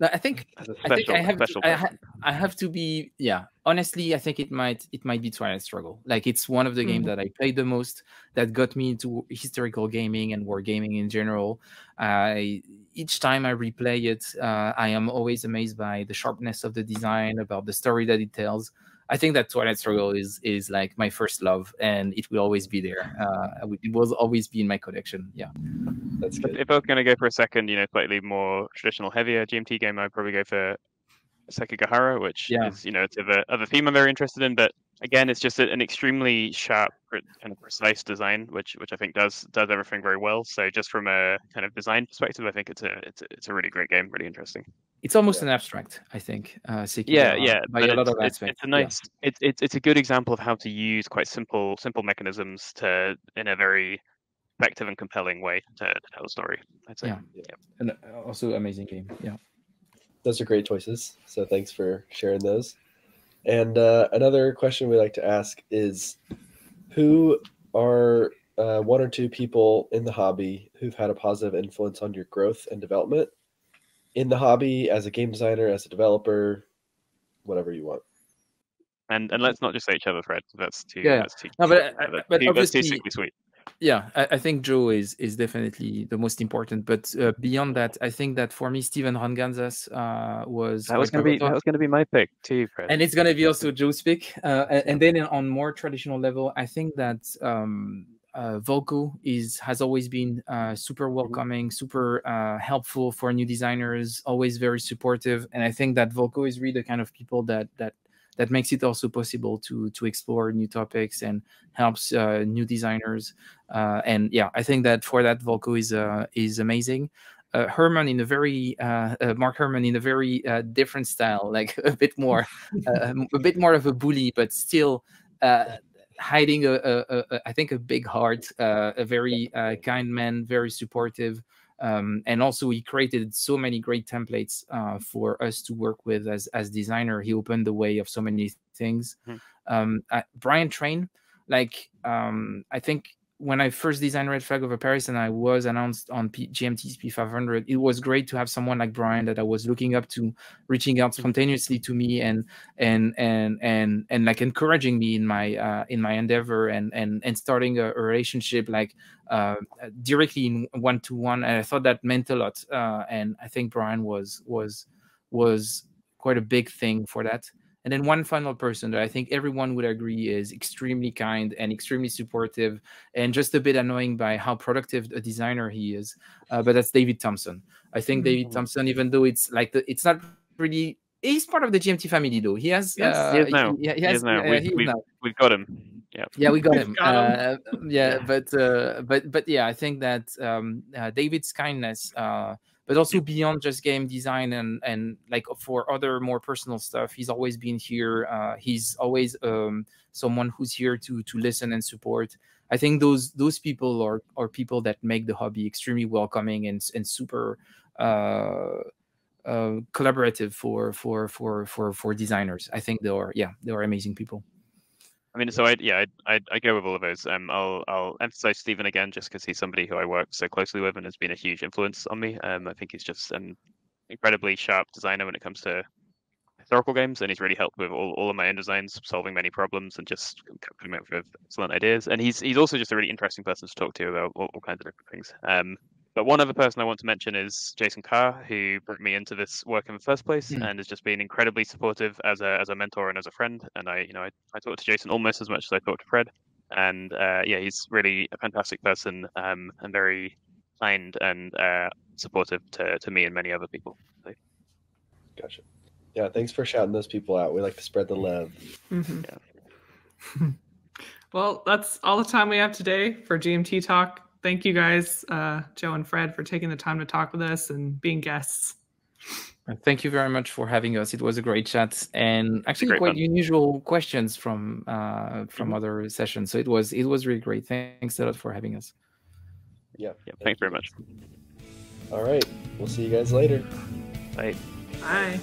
I think special, I think I have to, I, ha- I, have to be yeah. Honestly, I think it might it might be Twilight Struggle. Like it's one of the mm-hmm. games that I played the most that got me into historical gaming and war gaming in general. I each time I replay it, uh, I am always amazed by the sharpness of the design, about the story that it tells. I think that Twilight Struggle is is like my first love, and it will always be there. Uh, it will always be in my collection. Yeah, that's good. If I was going to go for a second, you know, slightly more traditional, heavier GMT game, I'd probably go for Sekigahara, which yeah. is you know it's of a, of a theme I'm very interested in, but again, it's just an extremely sharp kind of precise design, which which I think does does everything very well. So just from a kind of design perspective, I think it's a it's a, it's a really great game, really interesting it's almost yeah. an abstract, I think. Uh, yeah, yeah, by a lot of aspects. It's, it's a nice, yeah. it's, it's it's a good example of how to use quite simple simple mechanisms to in a very effective and compelling way to, to tell a story. I'd say. Yeah. yeah, and uh, also amazing game. Yeah, those are great choices. So thanks for sharing those. And uh, another question we like to ask is, who are uh, one or two people in the hobby who've had a positive influence on your growth and development? in the hobby as a game designer, as a developer, whatever you want. And and let's not just say each other, Fred. That's too. Yeah. That's too. No, but, uh, but too, obviously, that's too sweet. Yeah, I, I, think Joe is is definitely the most important. But uh, beyond that, I think that for me, Stephen Rangazas uh, was that was going to be that was going to be my pick too, Fred. And it's going to be also Joe's pick. Uh, and then on more traditional level, I think that um, uh, Volko is has always been uh, super mm-hmm. welcoming, super uh, helpful for new designers, always very supportive, and I think that Volko is really the kind of people that that that makes it also possible to to explore new topics and helps uh, new designers. Uh, and yeah, I think that for that Volko is uh, is amazing. Herman in a very Mark Herman in a very different style, like a bit more a bit more of a bully, but still uh, hiding a, a, a I think a big heart, uh, a very uh, kind man, very supportive. Um, and also he created so many great templates uh, for us to work with as as designer. He opened the way of so many things. Mm-hmm. Um, Brian Train, like um, I think when I first designed Red Flag over Paris and I was announced on P- GMT's P500, it was great to have someone like Brian that I was looking up to, reaching out spontaneously to me and and and and and like encouraging me in my uh, in my endeavor and and and starting a, a relationship like uh, directly in one to one. And I thought that meant a lot. Uh, and I think Brian was was was quite a big thing for that. And then one final person that I think everyone would agree is extremely kind and extremely supportive and just a bit annoying by how productive a designer he is. Uh, but that's David Thompson. I think mm-hmm. David Thompson, even though it's like the, it's not really he's part of the GMT family though. He has yes, uh, he is now. He, he, has, he is now. Uh, we've, we've, now. we've got him. Yeah, yeah, we got him. got him. Uh, yeah, but uh, but but yeah, I think that um, uh, David's kindness, uh, but also beyond just game design and and like for other more personal stuff, he's always been here. Uh, he's always um, someone who's here to to listen and support. I think those those people are are people that make the hobby extremely welcoming and and super uh, uh, collaborative for for for for for designers. I think they are yeah they are amazing people. I mean, so I yeah I I go with all of those. Um, I'll I'll emphasize Stephen again just because he's somebody who I work so closely with and has been a huge influence on me. Um, I think he's just an incredibly sharp designer when it comes to historical games, and he's really helped with all, all of my own designs, solving many problems, and just coming up with excellent ideas. And he's he's also just a really interesting person to talk to about all, all kinds of different things. Um, but one other person I want to mention is Jason Carr, who brought me into this work in the first place, mm. and has just been incredibly supportive as a as a mentor and as a friend. And I, you know, I, I talk to Jason almost as much as I talk to Fred. And uh, yeah, he's really a fantastic person um, and very kind and uh, supportive to, to me and many other people. So. Gotcha. Yeah, thanks for shouting those people out. We like to spread the love. Mm-hmm. Yeah. well, that's all the time we have today for GMT Talk. Thank you guys, uh, Joe and Fred, for taking the time to talk with us and being guests. Thank you very much for having us. It was a great chat and actually quite fun. unusual questions from uh, from mm-hmm. other sessions. So it was it was really great. Thanks a lot for having us. Yeah. yeah thanks very much. All right. We'll see you guys later. Bye. Bye.